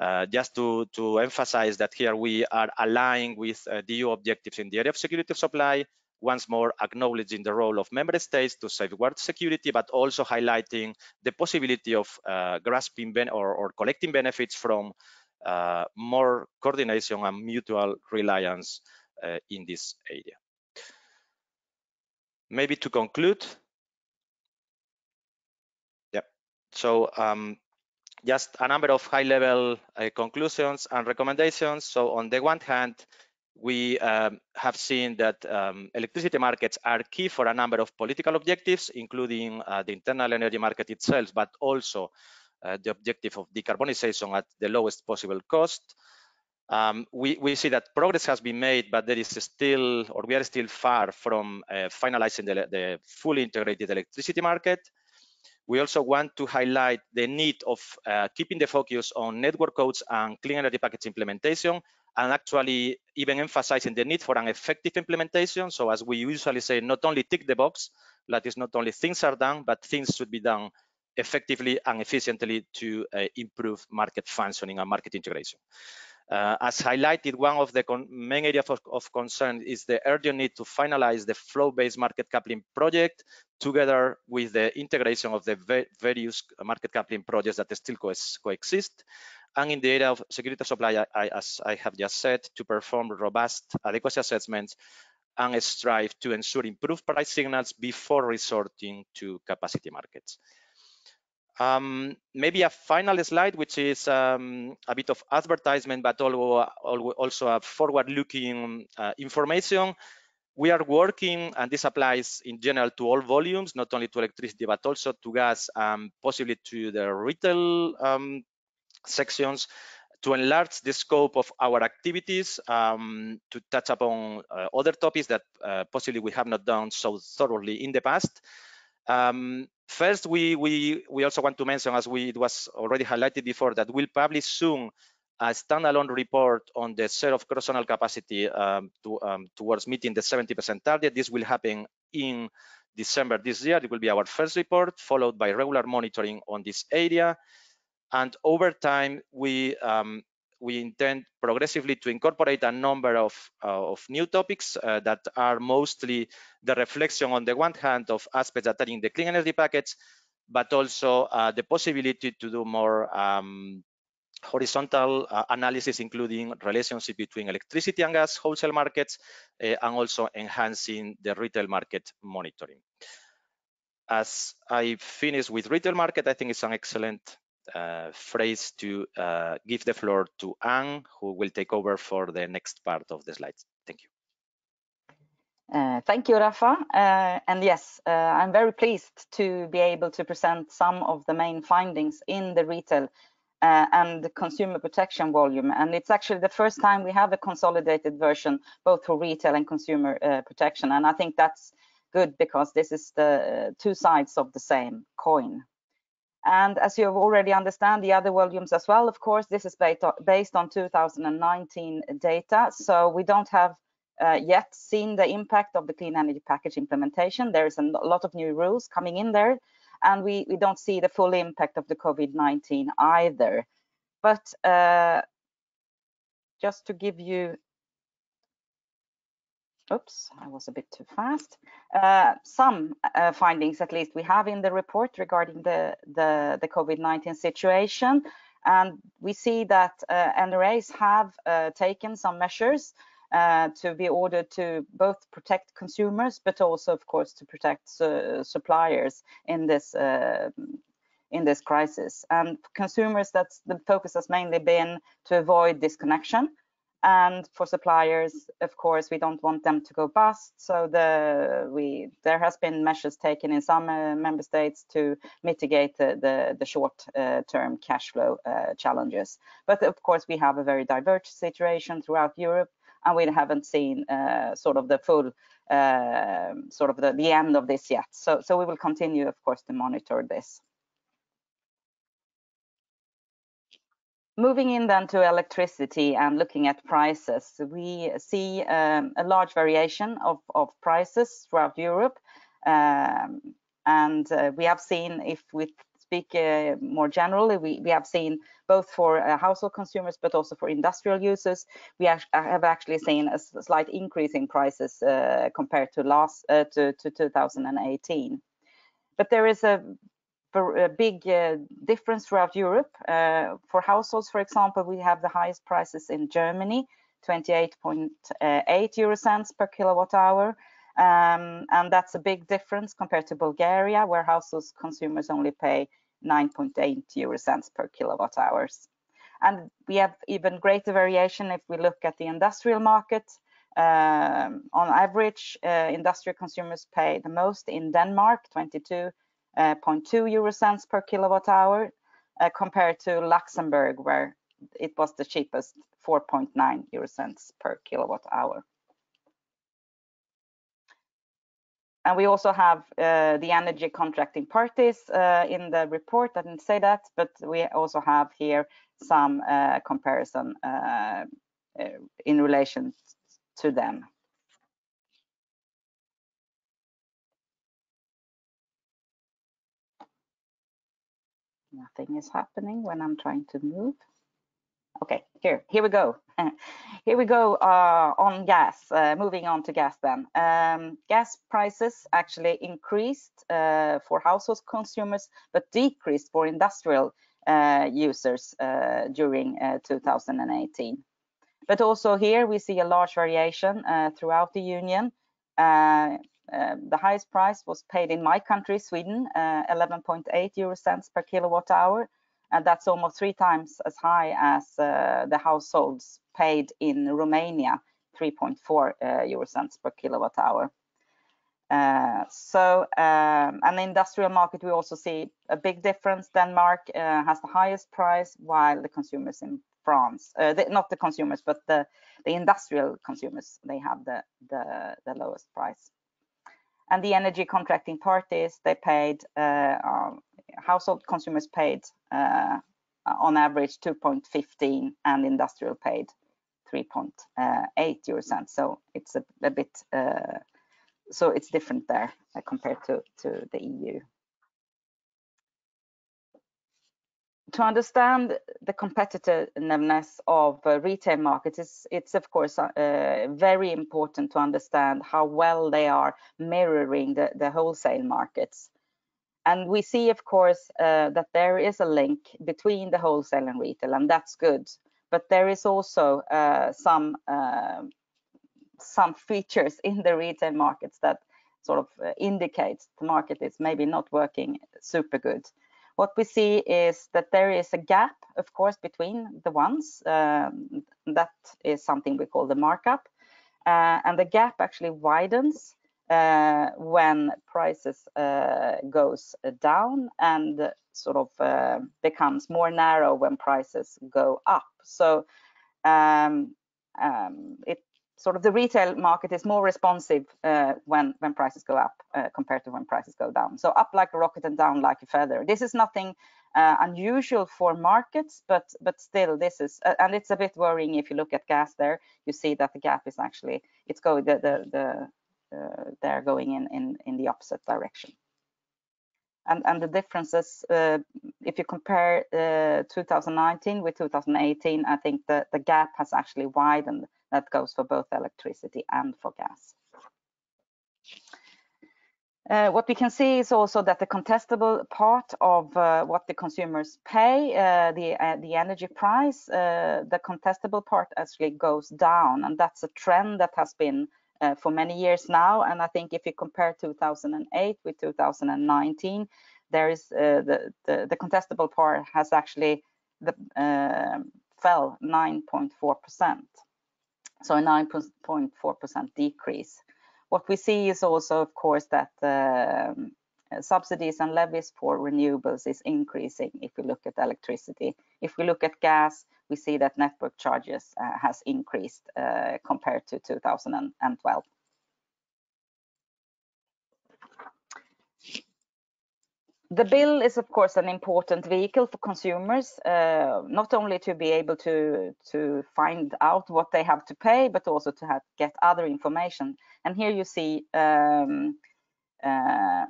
Speaker 4: Uh, just to, to emphasize that here we are aligning with uh, the EU objectives in the area of security of supply, once more acknowledging the role of member states to safeguard security, but also highlighting the possibility of uh, grasping or, or collecting benefits from uh, more coordination and mutual reliance uh, in this area. Maybe to conclude, yeah, so um, just a number of high-level uh, conclusions and recommendations. So on the one hand, we um, have seen that um, electricity markets are key for a number of political objectives, including uh, the internal energy market itself, but also the objective of decarbonization at the lowest possible cost. Um, we, we, see that progress has been made, but there is still, or we are still far from uh, finalizing the, the, fully integrated electricity market. We also want to highlight the need of uh, keeping the focus on network codes and clean energy package implementation, and actually even emphasizing the need for an effective implementation. So as we usually say, not only tick the box, that is not only things are done, but things should be done effectively and efficiently to uh, improve market functioning and market integration. Uh, as highlighted, one of the main areas of, of, concern is the urgent need to finalize the flow-based market coupling project together with the integration of the various market coupling projects that still co coexist. And in the area of security supply, I, as I have just said, to perform robust adequacy assessments and strive to ensure improved price signals before resorting to capacity markets. Um, maybe a final slide, which is um, a bit of advertisement, but also a forward-looking uh, information. We are working, and this applies in general to all volumes, not only to electricity, but also to gas, and possibly to the retail um, sections, to enlarge the scope of our activities, um, to touch upon uh, other topics that uh, possibly we have not done so thoroughly in the past. Um, first, we, we, we also want to mention, as we, it was already highlighted before, that we'll publish soon a standalone report on the share of cross-zonal capacity um, to, um, towards meeting the 70% target. This will happen in December this year. It will be our first report, followed by regular monitoring on this area. And over time, we um, we intend progressively to incorporate a number of, uh, of new topics uh, that are mostly the reflection on the one hand of aspects that are in the clean energy package, but also uh, the possibility to do more um, horizontal uh, analysis, including relationship between electricity and gas wholesale markets, uh, and also enhancing the retail market monitoring. As I finish with retail market, I think it's an excellent uh, phrase to uh, give the floor to Anne, who will take over for the next part of the slides. Thank you.
Speaker 5: Uh, thank you, Rafa. Uh, and yes, uh, I'm very pleased to be able to present some of the main findings in the retail uh, and the consumer protection volume. And it's actually the first time we have a consolidated version, both for retail and consumer protection. And I think that's good because this is the two sides of the same coin. And as you have already understand the other volumes as well, of course, this is based on 2019 data. So we don't have uh, yet seen the impact of the clean energy package implementation. There is a lot of new rules coming in there, and we, we don't see the full impact of the COVID-19 either. But uh, just to give you oops, I was a bit too fast. Uh, some uh, findings, at least, we have in the report regarding the, the, the COVID-19 situation. And we see that uh, NRAs have uh, taken some measures uh, to be ordered to both protect consumers, but also, of course, to protect suppliers in this uh, in this crisis. And consumers, that's the focus has mainly been to avoid disconnection and for suppliers of course we don't want them to go bust. So the we there has been measures taken in some uh, member states to mitigate the the, the short uh, term cash flow uh, challenges. But of course we have a very diverse situation throughout europe and we haven't seen uh, sort of the full uh, sort of the, the end of this yet. So so we will continue of course to monitor this Moving in then to electricity and looking at prices, we see um, a large variation of, of, prices throughout Europe. Um, and uh, we have seen, if we speak uh, more generally, we, we have seen both for uh, household consumers, but also for industrial users, we have actually seen a slight increase in prices uh, compared to last uh, to, to 2018. But there is a a big uh, difference throughout Europe. Uh, for households, for example, we have the highest prices in Germany, 28.8 euro cents per kilowatt hour. Um, and that's a big difference compared to Bulgaria, where households consumers only pay 9.8 euro cents per kilowatt hours. And we have even greater variation if we look at the industrial market. Um, on average, uh, industrial consumers pay the most in Denmark, 22 uh, 0.2 euro cents per kilowatt hour uh, compared to Luxembourg where it was the cheapest 4.9 euro cents per kilowatt hour. And we also have uh, the energy contracting parties uh, in the report. I didn't say that, but we also have here some uh, comparison uh, in relation to them. Nothing is happening when I'm trying to move. Okay, here, here we go. [laughs] here we go uh, on gas, uh, moving on to gas then. Um, gas prices actually increased uh, for household consumers, but decreased for industrial uh, users uh, during uh, 2018. But also here we see a large variation throughout the union. The highest price was paid in my country, Sweden, 11.8 euro cents per kilowatt hour, and that's almost three times as high as uh, the households paid in Romania, 3.4 uh, euro cents per kilowatt hour. Uh, so, um, and the industrial market, we also see a big difference. Denmark uh, has the highest price, while the consumers in France, uh, the, not the consumers, but the, the industrial consumers, they have the, the, the lowest price. And the energy contracting parties, they paid uh, um, household consumers paid uh, on average 2.15 and industrial paid 3.8 euro cents. So it's a, a bit, uh, so it's different there compared to, to the EU. To understand the competitiveness of uh, retail markets, it's, it's of course uh, very important to understand how well they are mirroring the, the wholesale markets. And we see, of course, uh, that there is a link between the wholesale and retail, and that's good. But there is also uh, some uh, some features in the retail markets that sort of uh, indicates the market is maybe not working super good. What we see is that there is a gap, of course, between the ones. Um, that is something we call the markup. Uh, and the gap actually widens uh, when prices uh, goes down and sort of uh, becomes more narrow when prices go up. So um, um, it sort of the retail market is more responsive uh, when when prices go up uh, compared to when prices go down. So up like a rocket and down like a feather. This is nothing uh, unusual for markets, but but still this is and it's a bit worrying if you look at gas there. You see that the gap is actually it's going the the the uh, they're going in, in, in the opposite direction. And, and the differences, uh, if you compare uh, 2019 with 2018, I think the, the gap has actually widened. That goes for both electricity and for gas. Uh, what we can see is also that the contestable part of uh, what the consumers pay, uh, the the energy price, the contestable part actually goes down, and that's a trend that has been uh, for many years now. And I think if you compare 2008 with 2019, there is uh, the, the, the contestable part has actually the, uh, fell 9.4%. So a 9.4% decrease. What we see is also, of course, that um, subsidies and levies for renewables is increasing if we look at electricity. If we look at gas, we see that network charges uh, has increased uh, compared to 2012. The bill is, of course, an important vehicle for consumers, uh, not only to be able to, to find out what they have to pay, but also to have, get other information. And here you see um, uh,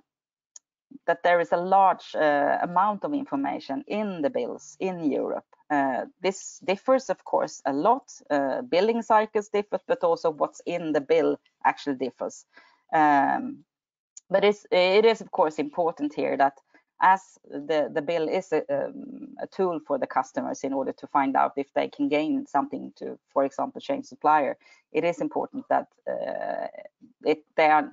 Speaker 5: that there is a large uh, amount of information in the bills in Europe. Uh, this differs, of course, a lot. Uh, billing cycles differ, but also what's in the bill actually differs. Um, but it's, it is, of course, important here that as the, the bill is a, um, a, tool for the customers in order to find out if they can gain something to, for example, change supplier, it is important that uh, it, they are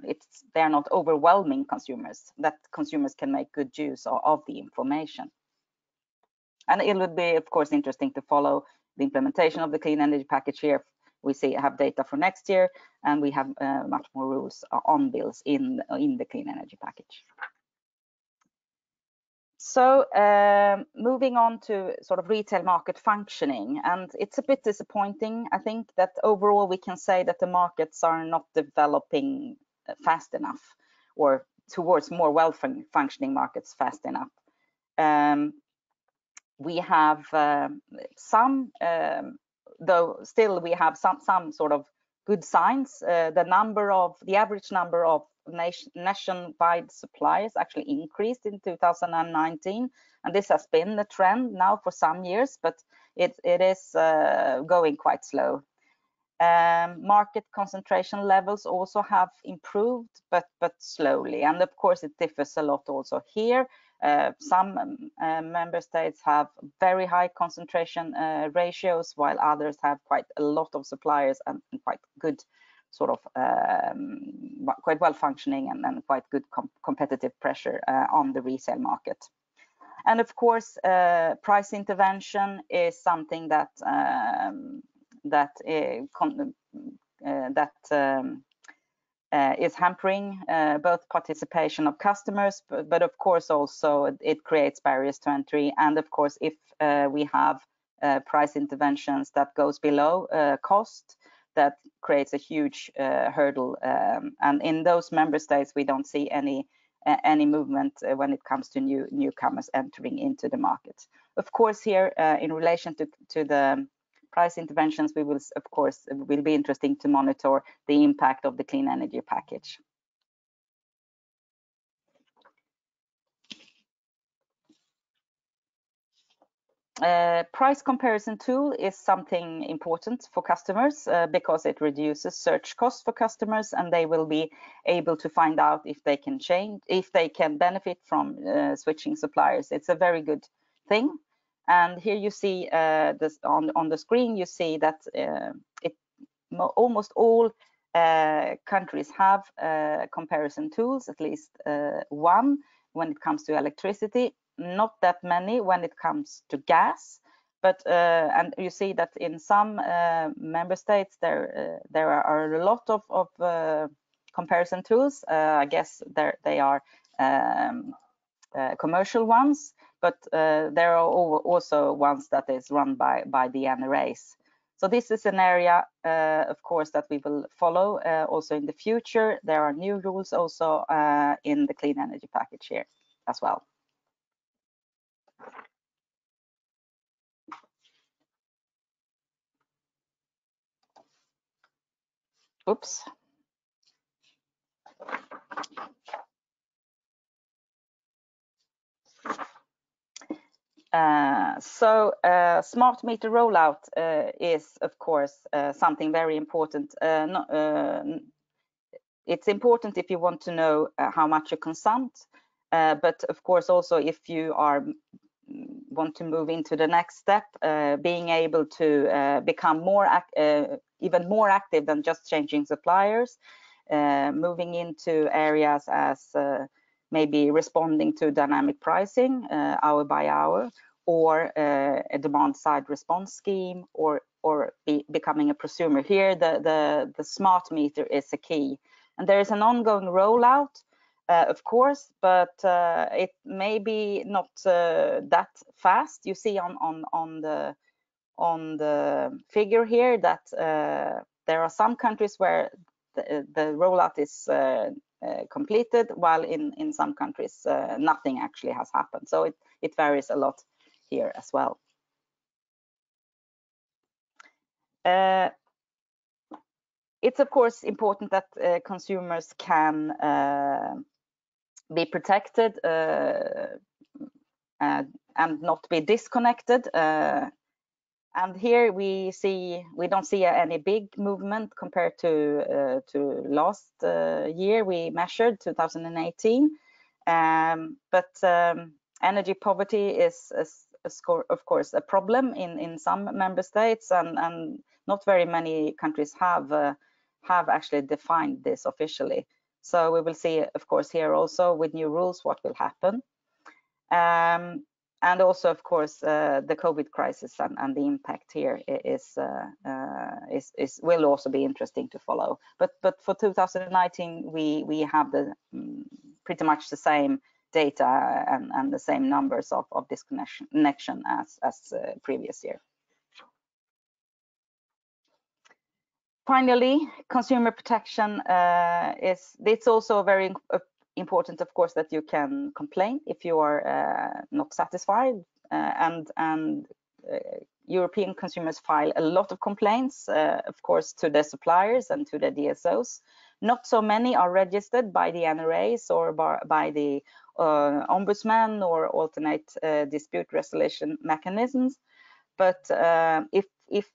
Speaker 5: they are not overwhelming consumers, that consumers can make good use of, of the information. And it would be, of course, interesting to follow the implementation of the clean energy package here. We see have data for next year, and we have uh, much more rules on bills in in the clean energy package. So um, moving on to sort of retail market functioning, and it's a bit disappointing. I think that overall we can say that the markets are not developing uh, fast enough or towards more well-functioning markets fast enough. Um, we have uh, some, um, though still we have some some sort of good signs. Uh, the number of the average number of nation, nationwide suppliers actually increased in 2019, and this has been the trend now for some years, but it, it is uh, going quite slow. Um, market concentration levels also have improved, but but slowly, and of course it differs a lot also here. Uh, some um, uh, member states have very high concentration uh, ratios, while others have quite a lot of suppliers and, and quite good sort of um, quite well functioning and, and quite good com competitive pressure uh, on the resale market. And of course, uh, price intervention is something that um, that uh, that um, uh, is hampering uh, both participation of customers, but, but, of course also it creates barriers to entry. And of course, if uh, we have price interventions that goes below cost, that creates a huge uh, hurdle. Um, and in those member states, we don't see any any movement uh, when it comes to new newcomers entering into the market. Of course, here uh, in relation to to the price interventions, we will, of course, will be interesting to monitor the impact of the clean energy package. Uh, price comparison tool is something important for customers uh, because it reduces search costs for customers and they will be able to find out if they can change if they can benefit from uh, switching suppliers. It's a very good thing. And here you see uh, this on, on the screen, you see that uh, it, almost all uh, countries have comparison tools, at least one when it comes to electricity, not that many when it comes to gas. But uh, and you see that in some member states there there are a lot of, of comparison tools. I guess they are um, commercial ones but uh, there are also ones that is run by, by the NRAs. So this is an area, uh, of course, that we will follow uh, also in the future. There are new rules also uh, in the clean energy package here as well. Oops. Uh, so uh, smart meter rollout uh, is, of course, uh, something very important. Uh, not, uh, it's important if you want to know how much you consume, but of course also if you are want to move into the next step, uh, being able to uh, become more uh, even more active than just changing suppliers, moving into areas as maybe responding to dynamic pricing uh, hour by hour or uh, a demand side response scheme or or be, becoming a prosumer. Here the, the the smart meter is a key. And there is an ongoing rollout uh, of course but uh, it may be not uh, that fast you see on on on the on the figure here that uh, there are some countries where the, the rollout is uh, completed, while in, in some countries, uh, nothing actually has happened. So it, it varies a lot here as well. Uh, it's of course important that uh, consumers can uh, be protected uh, and not be disconnected and here we see we don't see any big movement compared to uh, to last uh, year. We measured 2018 um, but um, energy poverty is, is, of course a problem in in some member states and and not very many countries have uh, have actually defined this officially so we will see of course here also with new rules what will happen um, and also, of course, uh, the COVID crisis and, and, the impact here is, uh, uh, is, is will also be interesting to follow. But but for 2019, we we have the um, pretty much the same data and, and the same numbers of, of disconnection as as uh, previous year. Finally, consumer protection uh, is it's also very important, of course, that you can complain if you are uh, not satisfied. Uh, and and uh, European consumers file a lot of complaints, uh, of course, to their suppliers and to the DSOs. Not so many are registered by the NRAs or by, by the uh, ombudsman or alternate uh, dispute resolution mechanisms. But uh, if if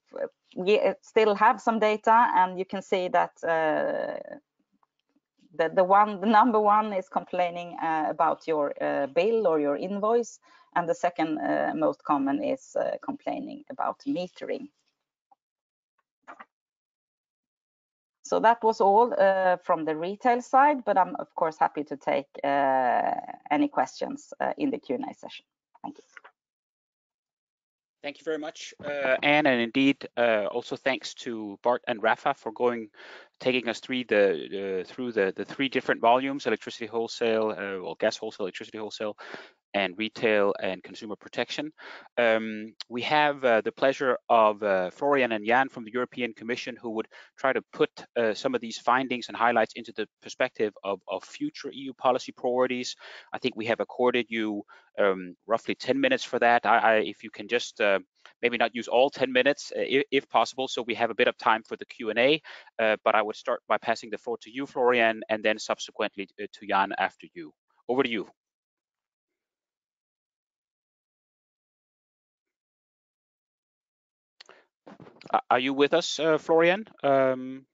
Speaker 5: still have some data and you can see that uh, the, the one the number one is complaining uh, about your uh, bill or your invoice and the second uh, most common is uh, complaining about metering. So that was all uh, from the retail side but i'm of course happy to take any questions in the Q&A session. Thank you
Speaker 2: Thank you very much, uh, Anne, and indeed uh, also thanks to Bart and Rafa for going, taking us through the uh, through the the three different volumes: electricity wholesale, uh, well, gas wholesale, electricity wholesale, and retail and consumer protection. Um, we have uh, the pleasure of uh, Florian and Jan from the European Commission who would try to put uh, some of these findings and highlights into the perspective of, of future EU policy priorities. I think we have accorded you um, roughly 10 minutes for that. I, I, if you can just uh, maybe not use all 10 minutes uh, if, possible, so we have a bit of time for the Q&A, uh, but I would start by passing the floor to you, Florian, and then subsequently to Jan after you. Over to you. Are you with us, uh, Florian? Um,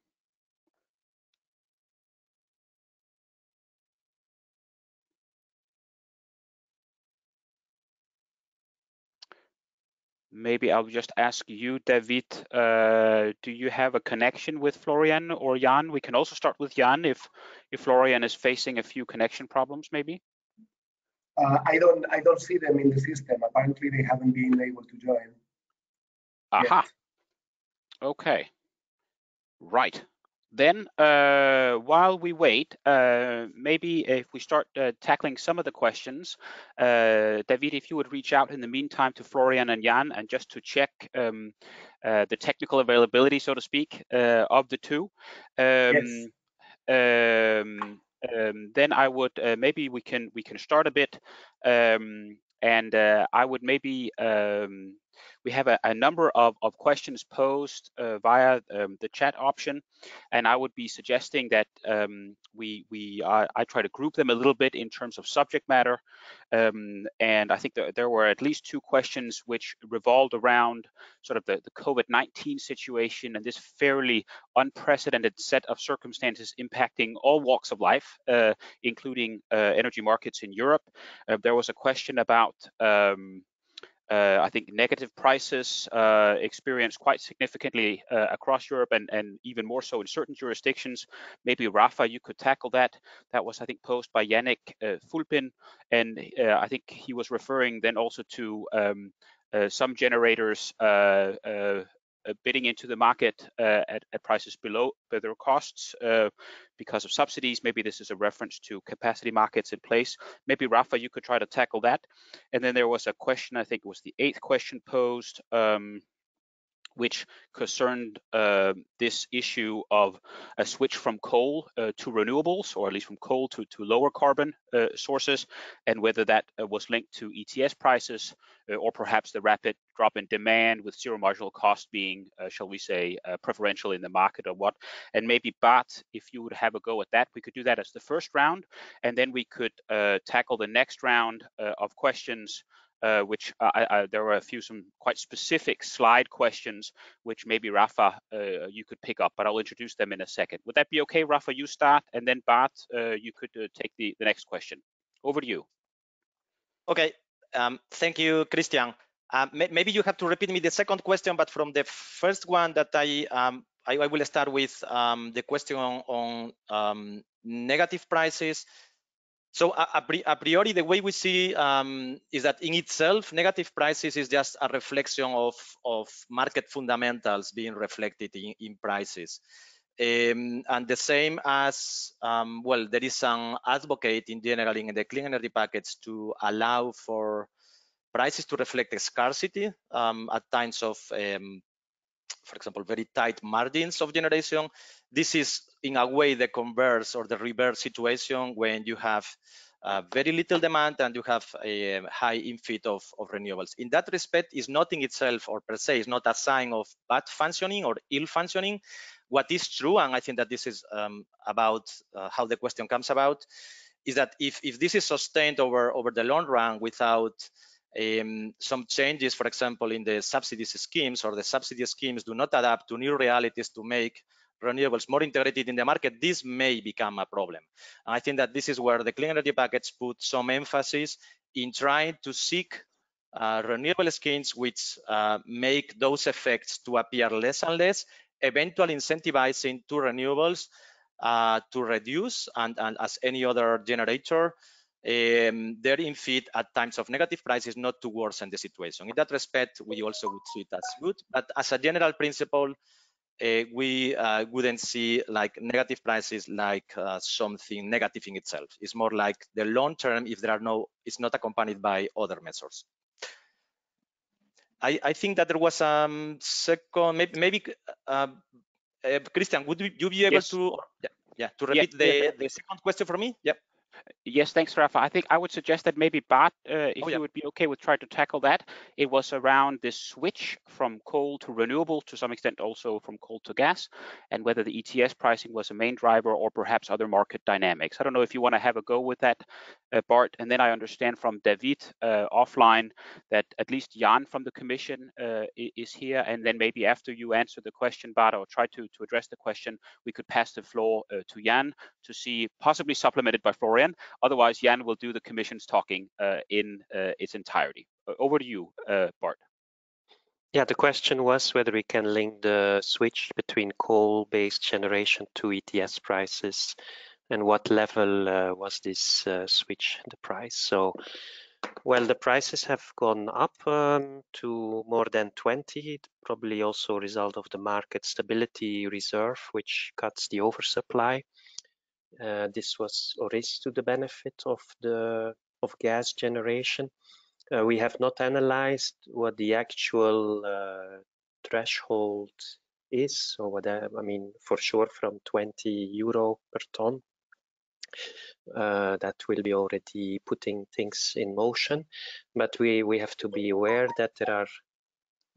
Speaker 2: maybe I'll just ask you, David, uh, do you have a connection with Florian or Jan? We can also start with Jan if, if Florian is facing a few connection problems, maybe.
Speaker 1: Uh, I don't I don't see them in the system. Apparently, they haven't been able to join.
Speaker 2: Aha. Yet. Okay, right. Then uh, while we wait, uh, maybe if we start uh, tackling some of the questions, uh, David, if you would reach out in the meantime to Florian and Jan and just to check um, uh, the technical availability, so to speak, uh, of the two. Um, yes. um, um, then I would maybe we can we can start a bit, um, and I would maybe um, we have a, a number of, of questions posed uh, via um, the chat option, and I would be suggesting that um, we we uh, I try to group them a little bit in terms of subject matter, um, and I think there were at least two questions which revolved around sort of the, the COVID-19 situation and this fairly unprecedented set of circumstances impacting all walks of life, uh, including uh, energy markets in Europe. Uh, there was a question about um, uh, I think negative prices uh, experienced quite significantly uh, across Europe and, and even more so in certain jurisdictions. Maybe Rafa, you could tackle that. That was, I think, posed by Yannick uh, Fulpin, and uh, I think he was referring then also to um, uh, some generators uh, bidding into the market uh, at, at, prices below their costs uh, because of subsidies. Maybe this is a reference to capacity markets in place. Maybe Rafa, you could try to tackle that. And then there was a question, I think it was the eighth question posed, um, which concerned uh, this issue of a switch from coal uh, to renewables, or at least from coal to, to lower carbon uh, sources, and whether that uh, was linked to ETS prices uh, or perhaps the rapid drop in demand with zero marginal cost being, uh, shall we say, preferential in the market or what. And maybe Bart, if you would have a go at that, we could do that as the first round, and then we could tackle the next round of questions uh, which I, I, there were a few some quite specific slide questions, which maybe Rafa uh, you could pick up, but I'll introduce them in a second. Would that be okay, Rafa? You start, and then Bart, uh, you could uh, take the, the next question. Over to you.
Speaker 4: Okay, um, thank you, Christian. Um, maybe you have to repeat me the second question, but from the first one that I um, I, I, will start with um, the question on, on um, negative prices. So a, priori, the way we see um, is that in itself, negative prices is just a reflection of, of market fundamentals being reflected in, in prices. Um, and the same as, um, well, there is an advocate in general in the clean energy package to allow for prices to reflect the scarcity um, at times of um, for example, very tight margins of generation. This is in a way the converse or the reverse situation when you have uh, very little demand and you have a high infeed of, of renewables. In that respect, is not in itself or per se is not a sign of bad functioning or ill functioning. what is true, and I think that this is um, about uh, how the question comes about, is that if, if this is sustained over, over the long run without um, some changes, for example, in the subsidies schemes or the subsidy schemes do not adapt to new realities to make renewables more integrated in the market, this may become a problem. I think that this is where the clean energy package put some emphasis in trying to seek uh, renewable schemes which uh, make those effects to appear less and less, eventually incentivizing to renewables uh, to reduce and, and as any other generator um, they're in feed at times of negative prices not to worsen the situation. In that respect, we also would see it as good. But as a general principle, we uh, wouldn't see like negative prices like uh, something negative in itself. It's more like the long term if there are no, it's not accompanied by other measures. I, I think that there was um second maybe, maybe uh, uh, Christian, would you be able
Speaker 2: yes.
Speaker 4: to yeah, yeah to repeat
Speaker 2: yeah,
Speaker 4: the,
Speaker 2: yeah.
Speaker 4: the second question for me? Yep.
Speaker 2: Yes, thanks, Rafa. I think I would suggest that maybe Bart, uh, if
Speaker 4: Oh, yeah.
Speaker 2: you would be okay with trying to tackle that. It was around this switch from coal to renewable, to some extent also from coal to gas, and whether the ETS pricing was a main driver or perhaps other market dynamics. I don't know if you want to have a go with that, uh, Bart. And then I understand from David uh, offline that at least Jan from the Commission uh, is here. And then maybe after you answer the question, Bart, or try to, to address the question, we could pass the floor uh, to Jan to see, possibly supplemented by Florian. Otherwise, Jan will do the Commission's talking uh, in uh, its entirety. Over to you, uh, Bart.
Speaker 3: Yeah, the question was whether we can link the switch between coal-based generation to ETS prices and what level uh, was this uh, switch the price. So, well, the prices have gone up um, to more than 20, probably also a result of the market stability reserve, which cuts the oversupply. Uh, this was or is to the benefit of the of gas generation. Uh, we have not analyzed what the actual uh, threshold is. So what I, mean, for sure, from 20 euro per ton, uh, that will be already putting things in motion. But we we have to be aware that there are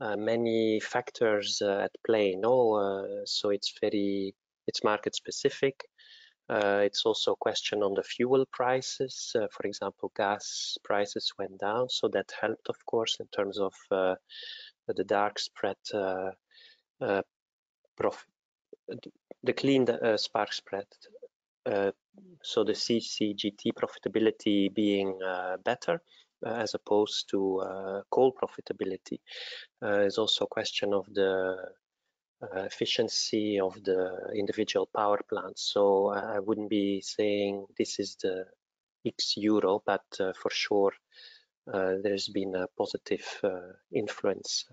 Speaker 3: uh, many factors uh, at play. No, so it's very it's market specific. Uh, it's also a question on the fuel prices. Uh, for example, gas prices went down, so that helped, of course, in terms of uh, the dark spread uh, uh, the clean uh, spark spread. So the CCGT profitability being better as opposed to coal profitability is also a question of the Uh, efficiency of the individual power plants. So uh, I wouldn't be saying this is the X euro, but uh, for sure uh, there's been a positive uh, influence.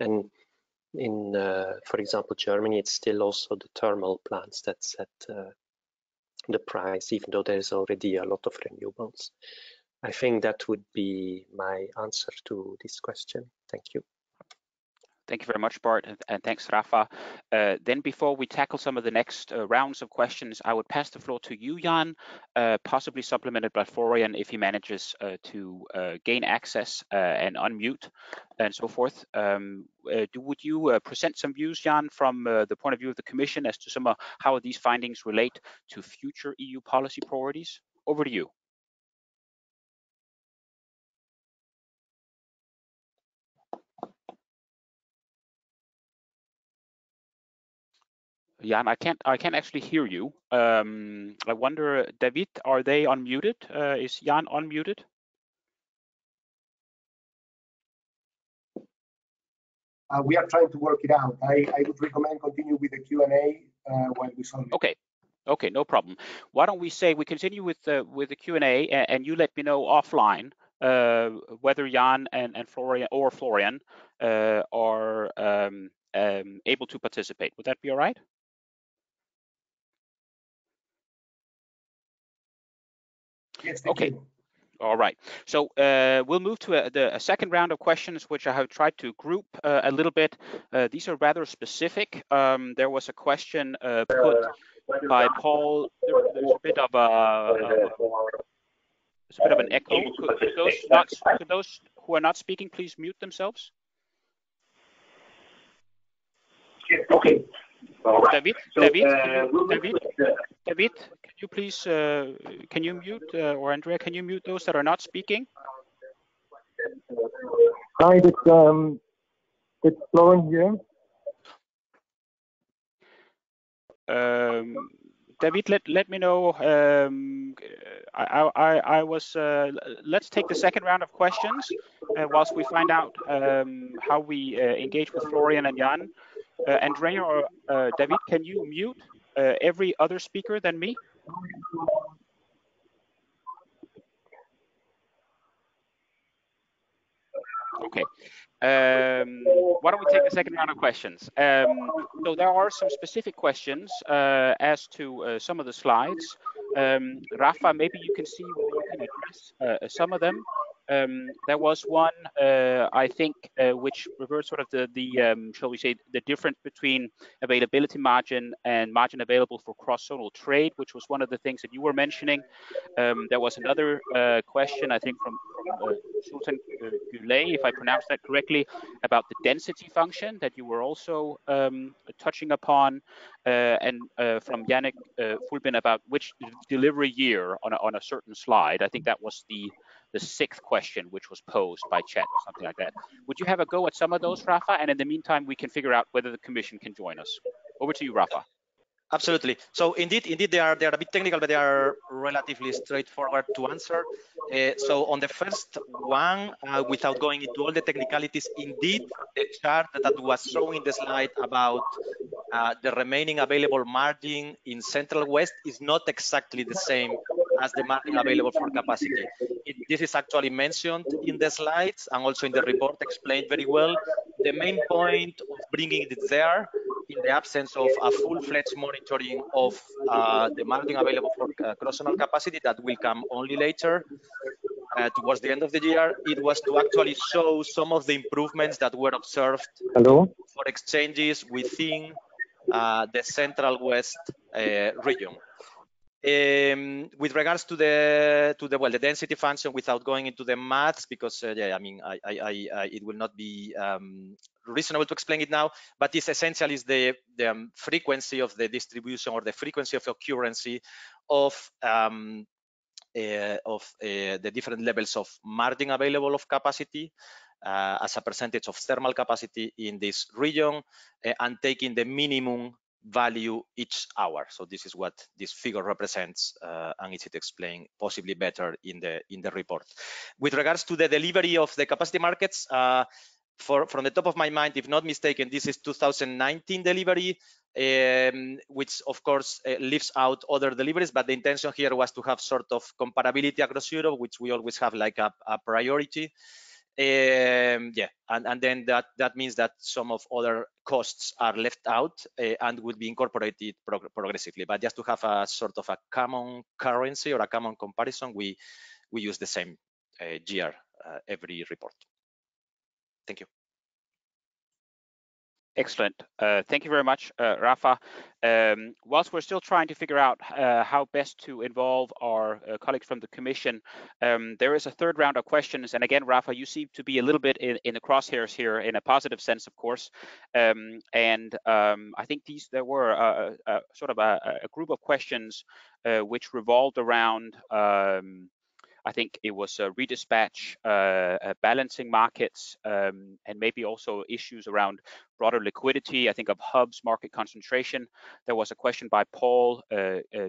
Speaker 3: and in, for example, Germany, it's still also the thermal plants that set the price, even though there's already a lot of renewables. I think that would be my answer to this question. Thank you.
Speaker 2: Thank you very much, Bart, and, thanks, Rafa. Uh, then before we tackle some of the next uh, rounds of questions, I would pass the floor to you, Jan, uh, possibly supplemented by Florian if he manages uh, to uh, gain access uh, and unmute and so forth. Um, do, would you present some views, Jan, from the point of view of the Commission as to some how these findings relate to future EU policy priorities? Over to you. Jan, I can't I can't actually hear you. Um, I wonder, David, are they unmuted? Uh, is Jan unmuted?
Speaker 1: Uh, we are trying to work it out. I, I would recommend continue with the Q&A uh, while we solve it.
Speaker 2: Okay. Okay, no problem. Why don't we say we continue with the with the Q&A and, and you let me know offline uh, whether Jan and, and Florian or Florian uh, are um, um, able to participate. Would that be all right?
Speaker 1: Yes,
Speaker 2: Okay.
Speaker 1: you.
Speaker 2: All right. So uh, we'll move to a, the, a second round of questions, which I have tried to group uh, a little bit. Uh, these are rather specific. Um, there was a question uh, put by Paul. There, there's a bit of a, there's a bit of an echo. Could, could those not, could those who are not speaking please mute themselves?
Speaker 1: Okay.
Speaker 2: David, David, you, David, David, can you please, uh, can you mute, uh, or Andrea, can you mute those that are not speaking?
Speaker 6: Hi, it's um, it's Florian here.
Speaker 2: Um, David, let, let me know. Um, I, I, I was, uh, let's take the second round of questions uh, whilst we find out um, how we uh, engage with Florian and Jan. Uh, Andrea or uh, David, can you mute uh, every other speaker than me? Okay. Um, why don't we take the second round of questions? Um, so there are some specific questions uh, as to uh, some of the slides. Um, Rafa, maybe you can see whether you can address uh, some of them. Um, there was one, uh, I think, uh, which reversed sort of the, the um, shall we say, the difference between availability margin and margin available for cross-zonal trade, which was one of the things that you were mentioning. Um, there was another uh, question, I think, from, from uh, Sultan Gulay, if I pronounced that correctly, about the density function that you were also um, touching upon, uh, and uh, from Yannick Fulbin about which delivery year on a, on a certain slide. I think that was the the sixth question, which was posed by chat or something like that. Would you have a go at some of those, Rafa? And in the meantime, we can figure out whether the commission can join us. Over to you, Rafa.
Speaker 4: Absolutely. So indeed, indeed, they are they are a bit technical, but they are relatively straightforward to answer. Uh, so on the first one, uh, without going into all the technicalities, indeed, the chart that was shown in the slide about uh, the remaining available margin in Central West is not exactly the same as the margin available for capacity. It, this is actually mentioned in the slides and also in the report explained very well. The main point of bringing it there in the absence of a full-fledged monitoring of uh, the margin available for uh, cross-zonal capacity that will come only later uh, towards the end of the year, it was to actually show some of the improvements that were observed
Speaker 6: Hello?
Speaker 4: for exchanges within uh, the Central West uh, region. Um, with regards to the to the well the density function, without going into the maths, because uh, yeah, I mean, I, I, I, it will not be um, reasonable to explain it now. But this essentially is the the um, frequency of the distribution or the frequency of occurrence of um, uh, of uh, the different levels of margin available of capacity uh, as a percentage of thermal capacity in this region uh, and taking the minimum value each hour. So this is what this figure represents, uh, and it's explained possibly better in the in the report. With regards to the delivery of the capacity markets, uh, for from the top of my mind, if not mistaken, this is 2019 delivery, um, which of course uh, leaves out other deliveries. But the intention here was to have sort of comparability across Europe, which we always have like a, a priority. Um, yeah, and, and then that, that means that some of other costs are left out uh, and would be incorporated prog progressively. But just to have a sort of a common currency or a common comparison, we, we use the same uh, GR uh, every report. Thank you.
Speaker 2: Excellent. Uh, thank you very much, uh, Rafa. Um, whilst we're still trying to figure out uh, how best to involve our uh, colleagues from the Commission, um, there is a third round of questions. And again, Rafa, you seem to be a little bit in, in the crosshairs here, in a positive sense, of course. Um, and um, I think these there were a, a, sort of a, a, group of questions uh, which revolved around um, I think it was a redispatch, uh, uh, balancing markets, um, and maybe also issues around broader liquidity, I think of hubs, market concentration. There was a question by Paul uh, uh,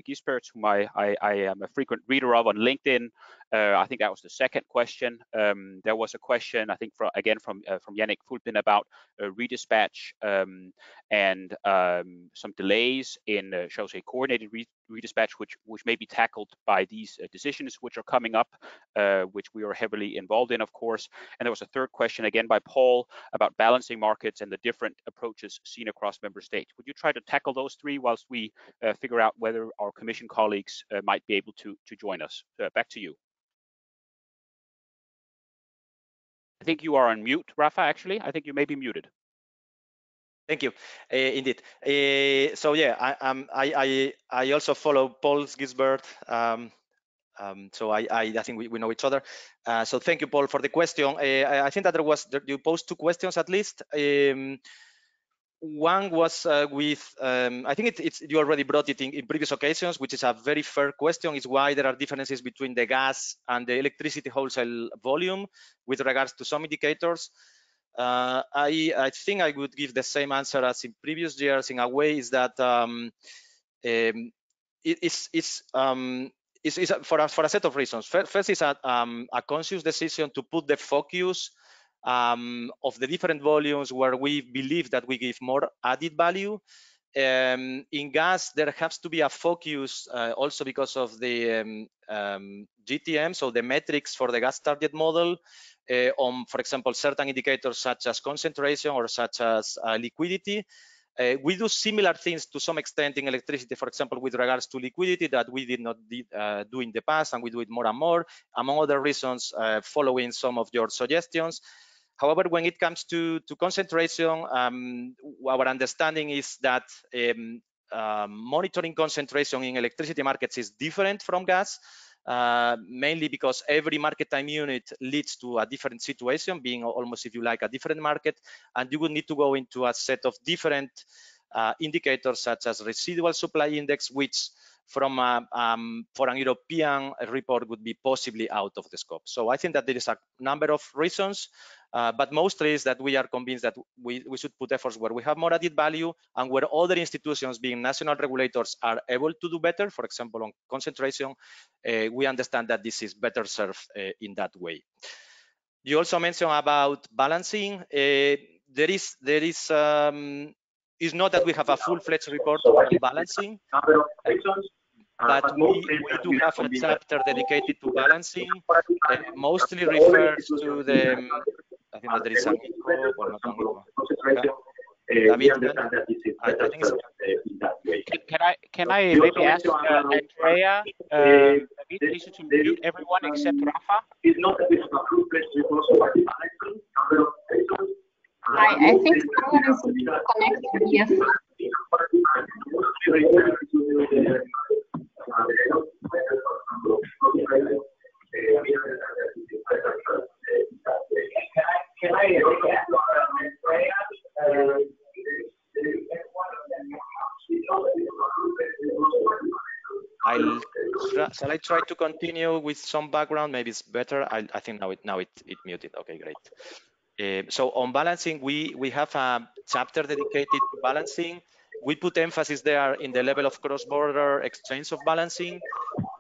Speaker 2: whom I, I, I, am a frequent reader of on LinkedIn. Uh, I think that was the second question. Um, there was a question, I think, again from uh, from Yannick Fulpin about uh, redispatch um, and um, some delays in, uh, shall we say, coordinated re redispatch, which which may be tackled by these uh, decisions which are coming up, which we are heavily involved in, of course. And there was a third question again by Paul about balancing markets and the different different approaches seen across member states. Would you try to tackle those three whilst we uh, figure out whether our commission colleagues uh, might be able to, to join us? Uh, back to you. I think you are on mute, Rafa, actually. I think you may be muted.
Speaker 4: Thank you. Uh, indeed. Uh, so yeah, I, um, I, I, I also follow Paul Gisbert. Um, um, so I, I, I, think we, we know each other. Uh, so thank you, Paul, for the question. Uh, I think that there was, you posed two questions at least. Um, one was uh, with, um, I think it, it's you already brought it in, in, previous occasions, which is a very fair question, is why there are differences between the gas and the electricity wholesale volume with regards to some indicators. Uh, I, I, think I would give the same answer as in previous years in a way is that um, um, it, it's, it's, um, it's, it's for, a, for a set of reasons. First, first is a, um, a conscious decision to put the focus um, of the different volumes where we believe that we give more added value. Um, in gas, there has to be a focus uh, also because of the um, um GTM, so the metrics for the gas target model uh, on, for example, certain indicators such as concentration or such as uh, liquidity. Uh, we do similar things to some extent in electricity, for example, with regards to liquidity that we did not did, uh, do in the past, and we do it more and more, among other reasons, uh, following some of your suggestions. However, when it comes to, to concentration, um, our understanding is that um, uh, monitoring concentration in electricity markets is different from gas, uh, mainly because every market time unit leads to a different situation, being almost, if you like, a different market, and you would need to go into a set of different uh, indicators such as residual supply index, which from a, um, for an European report would be possibly out of the scope. So I think that there is a number of reasons, uh, but mostly is that we are convinced that we, we should put efforts where we have more added value and where other institutions being national regulators are able to do better, for example, on concentration, uh, we understand that this is better served uh, in that way. You also mentioned about balancing. Uh, there is there is um, it's not that we have a full-fledged report on balancing, but we, we do have a chapter dedicated to balancing. It mostly refers to the, I think that there is an echo, well, not an echo. David, I, I think
Speaker 2: can, can I can I maybe ask uh, Andrea, uh, David, please to mute everyone except Rafa?
Speaker 7: It's not that we have a full-fledged report on balancing.
Speaker 8: Hi, I think someone is connected. Yes.
Speaker 4: I'll shall I try to continue with some background? Maybe it's better. I, I think now it now it, it muted. Okay, great. Uh, so on balancing, we, we have a chapter dedicated to balancing. We put emphasis there in the level of cross-border exchange of balancing.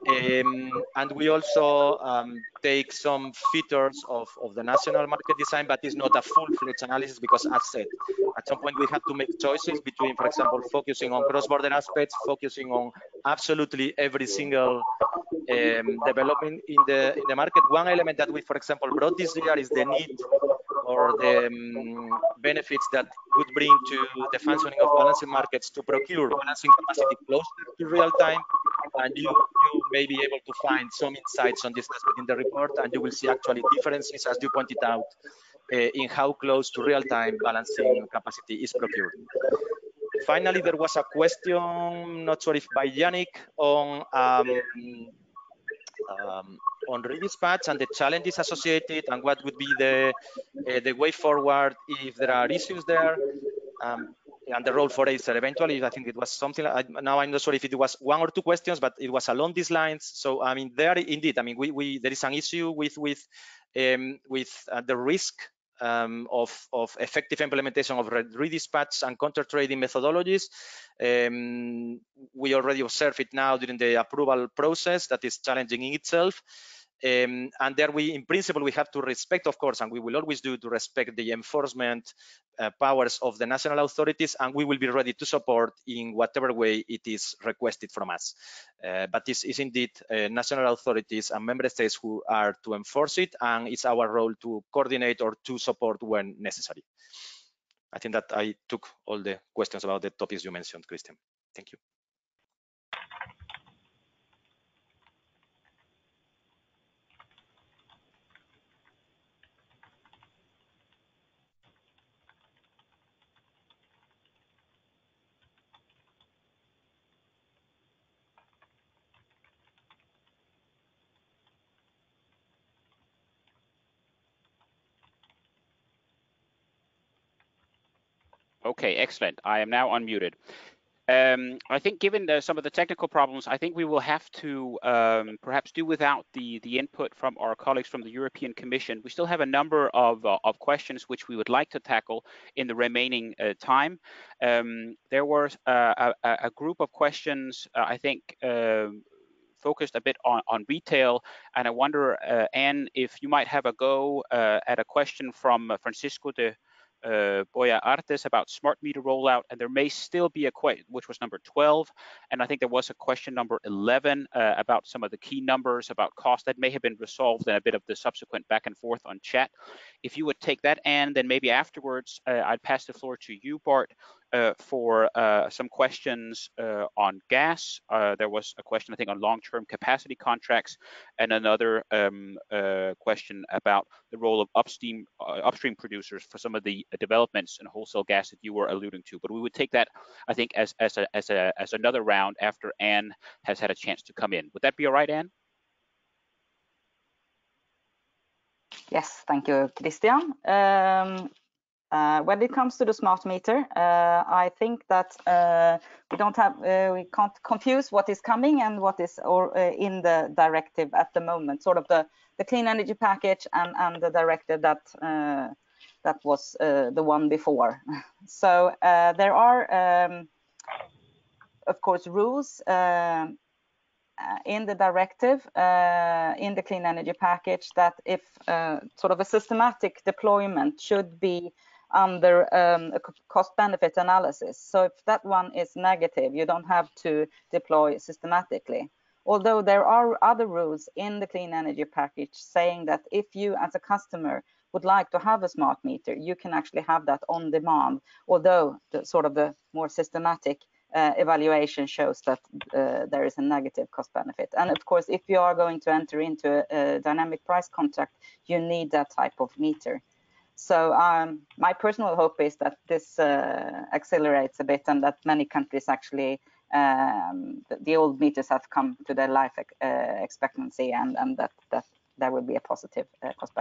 Speaker 4: Um, and we also um, take some features of, of the national market design, but it's not a full-fledged analysis because as said, at some point we have to make choices between, for example, focusing on cross-border aspects, focusing on absolutely every single um, development in the in the market. One element that we, for example, brought this year is the need or the um, benefits that would bring to the functioning of balancing markets to procure balancing capacity closer to real time. And you, you may be able to find some insights on this aspect in the report, and you will see actually differences, as you pointed out, uh, in how close to real time balancing capacity is procured. Finally, there was a question, not sure if by Yannick, on um, um, on redispatch and the challenges associated and what would be the uh, the way forward if there are issues there um, and the role for Acer. Eventually I think it was something now I'm not sure if it was one or two questions but it was along these lines. So I mean there indeed I mean we, we there is an issue with with um, with uh, the risk um, of, of, effective implementation of red redispatch and counter trading methodologies. Um, we already observe it now during the approval process that is challenging in itself. Um, and there we, in principle, we have to respect, of course, and we will always do to respect the enforcement uh, powers of the national authorities, and we will be ready to support in whatever way it is requested from us. Uh, but this is indeed uh, national authorities and member states who are to enforce it, and it's our role to coordinate or to support when necessary. I think that I took all the questions about the topics you mentioned, Christian. Thank you.
Speaker 2: Okay, excellent. I am now unmuted. Um, I think given the, some of the technical problems, I think we will have to um, perhaps do without the, the input from our colleagues from the European Commission. We still have a number of, uh, of questions which we would like to tackle in the remaining uh, time. Um, there was a, a, a, group of questions, uh, I think, um, focused a bit on, on retail. And I wonder, uh, Anne, if you might have a go uh, at a question from uh, Francisco de uh, Boya Artes about smart meter rollout, and there may still be a question, which was number 12, and I think there was a question number 11 uh, about some of the key numbers about cost that may have been resolved in a bit of the subsequent back and forth on chat. If you would take that, and then maybe afterwards, uh, I'd pass the floor to you, Bart, uh, for uh, some questions uh, on gas. Uh, there was a question, I think, on long-term capacity contracts, and another um, uh, question about the role of upstream uh, upstream producers for some of the developments in wholesale gas that you were alluding to. But we would take that, I think, as as a as a as another round after Anne has had a chance to come in. Would that be all right, Anne?
Speaker 5: Yes, thank you, Christian. Um, uh, when it comes to the smart meter, uh, I think that uh, we don't have, uh, we can't confuse what is coming and what is or uh, in the directive at the moment. Sort of the the clean energy package and and the directive that uh, that was the one before. [laughs] So there are, um, of course, rules. in the directive, in the clean energy package, that if sort of a systematic deployment should be under um, a cost benefit analysis. So if that one is negative, you don't have to deploy systematically. Although there are other rules in the clean energy package saying that if you as a customer would like to have a smart meter, you can actually have that on demand, although the sort of the more systematic uh, evaluation shows that uh, there is a negative cost benefit. And of course, if you are going to enter into a, a dynamic price contract, you need that type of meter. So um, my personal hope is that this uh, accelerates a bit and that many countries actually, um, the, the, old meters have come to their life uh, expectancy and, and that, that there will be a positive uh, cost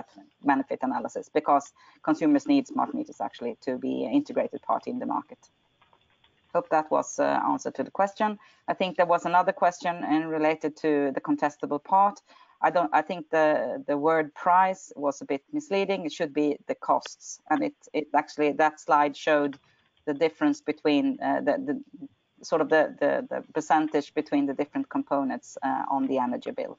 Speaker 5: benefit analysis because consumers need smart meters actually to be an integrated party in the market. Hope that was uh, answer to the question. I think there was another question in related to the contestable part. I don't. I think the the word price was a bit misleading. It should be the costs, and it it actually that slide showed the difference between uh, the the sort of the, the the percentage between the different components uh, on the energy bill.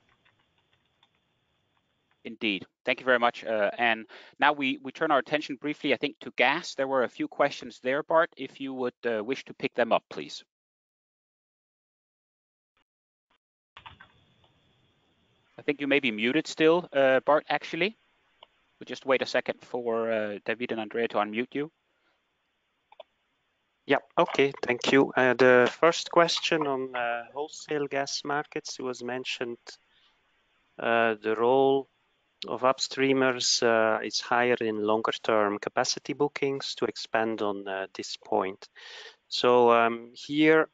Speaker 2: Indeed. Thank you very much. Uh, and now we, we turn our attention briefly, I think, to gas. There were a few questions there, Bart, if you would uh, wish to pick them up, please. I think you may be muted still, uh, Bart, actually. We'll just wait a second for uh, David and Andrea to unmute you.
Speaker 3: Yeah, okay, thank you. Uh, the first question on uh, wholesale gas markets was mentioned uh, the role of upstreamers uh, is higher in longer term capacity bookings to expand on this point. So um, here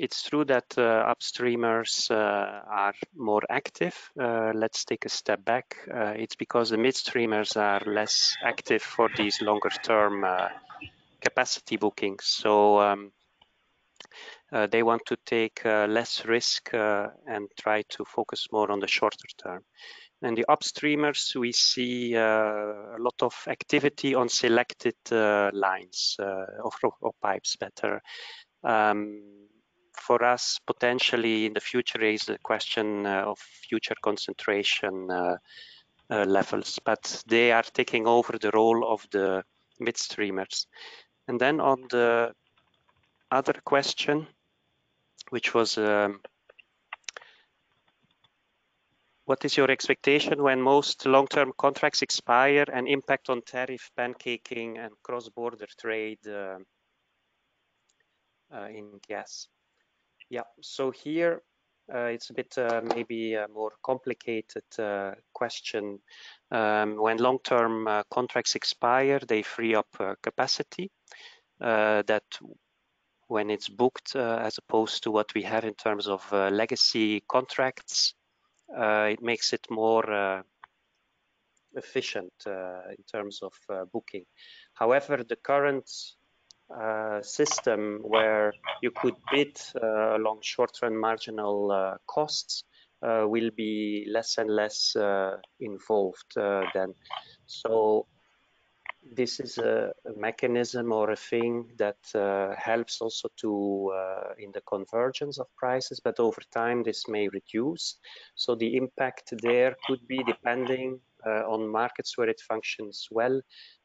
Speaker 3: it's true that uh, upstreamers uh, are more active. Uh, let's take a step back. Uh, it's because the midstreamers are less active for these longer term uh, capacity bookings. So um, uh, they want to take less risk and try to focus more on the shorter term. And the upstreamers, we see a lot of activity on selected lines or, or, pipes better. Um, for us, potentially in the future is the question uh, of future concentration uh, uh, levels, but they are taking over the role of the midstreamers. And then on the other question, which was um, what is your expectation when most long-term contracts expire and impact on tariff pancaking and cross-border trade uh, uh, in gas? Yeah, so here uh, it's a bit uh, maybe a more complicated uh, question. Um, when long-term uh, contracts expire, they free up uh, capacity uh, that when it's booked, as opposed to what we have in terms of legacy contracts, it makes it more efficient in terms of booking. However, the current uh, system where you could bid uh, along short-run marginal uh, costs uh, will be less and less uh, involved then. So this is a, a, mechanism or a thing that helps also to in the convergence of prices, but over time this may reduce. So the impact there could be depending on markets where it functions well.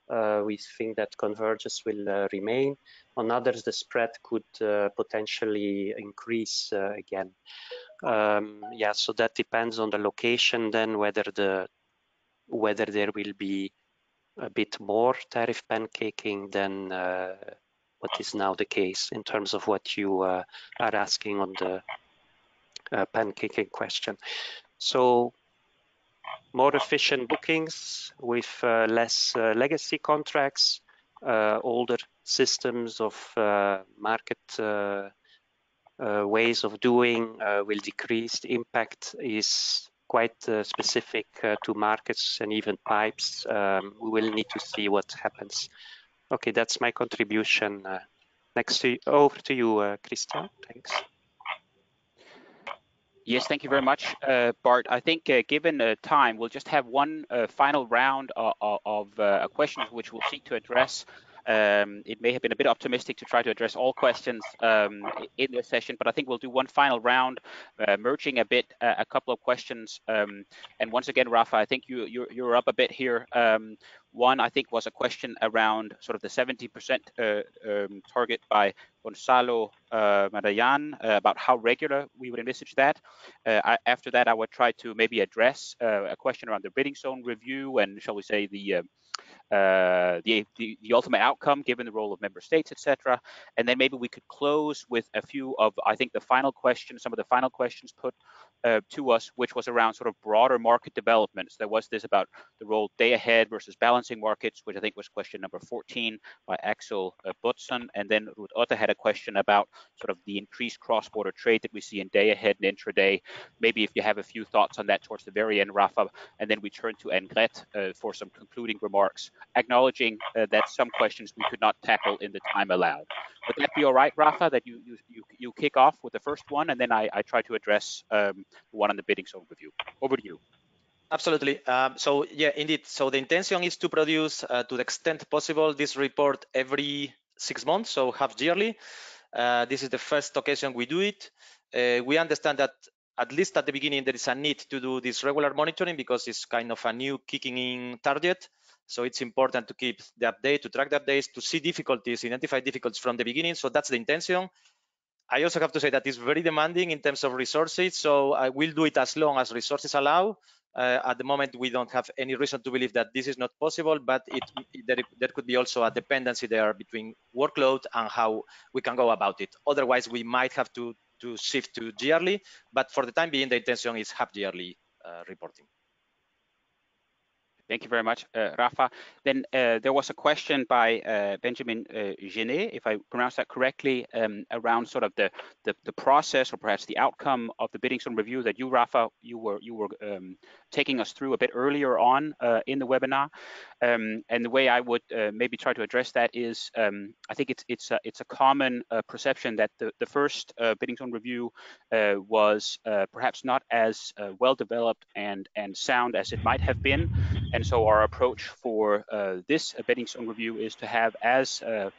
Speaker 3: Uh, we think that convergence will uh, remain. On others, the spread could uh, potentially increase again. Um, yeah, so that depends on the location then whether the whether there will be a bit more tariff pancaking than uh, what is now the case in terms of what you uh, are asking on the uh, pancaking question. So more efficient bookings with uh, less uh, legacy contracts, uh, older systems of market ways of doing will decrease. The impact is quite specific to markets and even pipes. Um, we will need to see what happens. Okay, that's my contribution. Next to over to you, Christian. Thanks.
Speaker 2: Yes, thank you very much, uh, Bart. I think uh, given uh, time, we'll just have one final round of, of questions which we'll seek to address. Um, it may have been a bit optimistic to try to address all questions um, in this session, but I think we'll do one final round, uh, merging a bit uh, a couple of questions. Um, and once again, Rafa, I think you you're, you're up a bit here. One, I think, was a question around sort of the 70% uh, um, target by Gonzalo uh, Marayan uh, about how regular we would envisage that. Uh, I, after that, I would try to maybe address uh, a question around the bidding zone review and, shall we say, the uh, the, the, the ultimate outcome given the role of member states, etc. And then maybe we could close with a few of I think the final questions, some of the final questions put uh, to us, which was around sort of broader market developments. There was this about the role day ahead versus balancing markets, which I think was question number 14 by Axel uh, Butson. And then Ruth Otte had a question about sort of the increased cross-border trade that we see in day ahead and intraday. Maybe if you have a few thoughts on that towards the very end, Rafa, and then we turn to Annegret uh, for some concluding remarks, acknowledging uh, that some questions we could not tackle in the time allowed. Would that be all right, Rafa, that you you, you, you kick off with the first one, and then I, I try to address um, one on the bidding zone review. Over to you.
Speaker 4: Absolutely. Um, so yeah, indeed. So the intention is to produce, uh, to the extent possible, this report every six months, so half yearly. Uh, this is the first occasion we do it. Uh, we understand that at least at the beginning there is a need to do this regular monitoring because it's kind of a new kicking in target. So it's important to keep the update, to track the updates, to see difficulties, identify difficulties from the beginning. So that's the intention. I also have to say that it's very demanding in terms of resources. So I will do it as long as resources allow. Uh, at the moment, we don't have any reason to believe that this is not possible, but it, there, there could be also a dependency there between workload and how we can go about it. Otherwise, we might have to, to shift to yearly, but for the time being, the intention is half yearly uh, reporting.
Speaker 2: Thank you very much, uh, Rafa. Then uh, there was a question by uh, Benjamin uh, Genet, if I pronounce that correctly, um, around sort of the, the, the process or perhaps the outcome of the bidding zone review that you, Rafa, you were you were um, taking us through a bit earlier on uh, in the webinar. Um, and the way I would uh, maybe try to address that is, um, I think it's it's a, it's a common perception that the the first bidding zone review was perhaps not as well developed and and sound as it might have been. And so our approach for uh, this bidding zone review is to have as uh,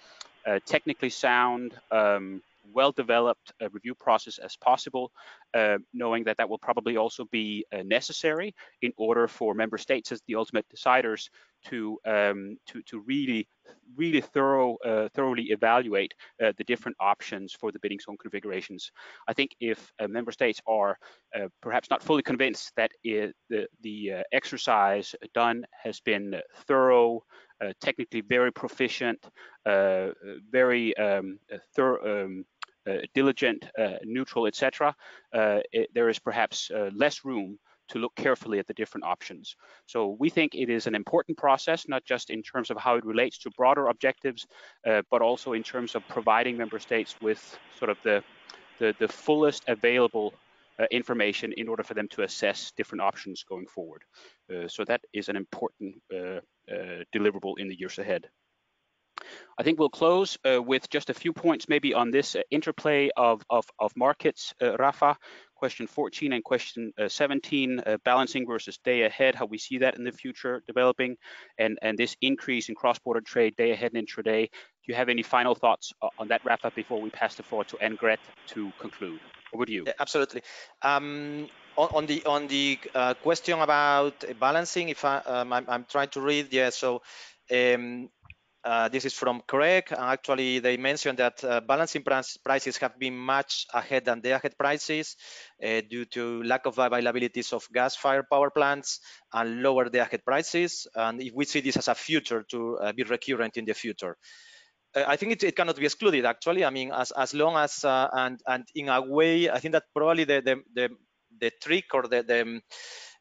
Speaker 2: technically sound, um, well-developed uh, review process as possible, uh, knowing that that will probably also be uh, necessary in order for member states as the ultimate deciders to um, to to really really thorough uh, thoroughly evaluate uh, the different options for the bidding zone configurations. I think if uh, member states are uh, perhaps not fully convinced that it, the the uh, exercise done has been thorough, uh, technically very proficient, very um, thorough. Um, diligent, neutral, etc. there is perhaps less room to look carefully at the different options. So we think it is an important process, not just in terms of how it relates to broader objectives, uh, but also in terms of providing member states with sort of the, the, the fullest available uh, information in order for them to assess different options going forward. Uh, so that is an important uh, uh, deliverable in the years ahead. I think we'll close uh, with just a few points maybe on this uh, interplay of, of, of markets, uh, Rafa. Question 14 and question uh, 17, uh, balancing versus day ahead, how we see that in the future developing, and, and this increase in cross-border trade day ahead and intraday. Do you have any final thoughts on that, Rafa, before we pass the floor to Annegret to conclude? Over to you.
Speaker 4: Yeah, absolutely. Um, on, on, the on the uh, question about balancing, if I, um, I'm, I'm, trying to read, yeah, so um, uh, this is from Craig. Actually, they mentioned that uh, balancing prices have been much ahead than day ahead prices uh, due to lack of availabilities of gas-fired power plants and lower day ahead prices. And if we see this as a future to uh, be recurrent in the future. Uh, I think it, it, cannot be excluded actually. I mean, as, as long as, and, and in a way, I think that probably the, the, the, the trick or the, the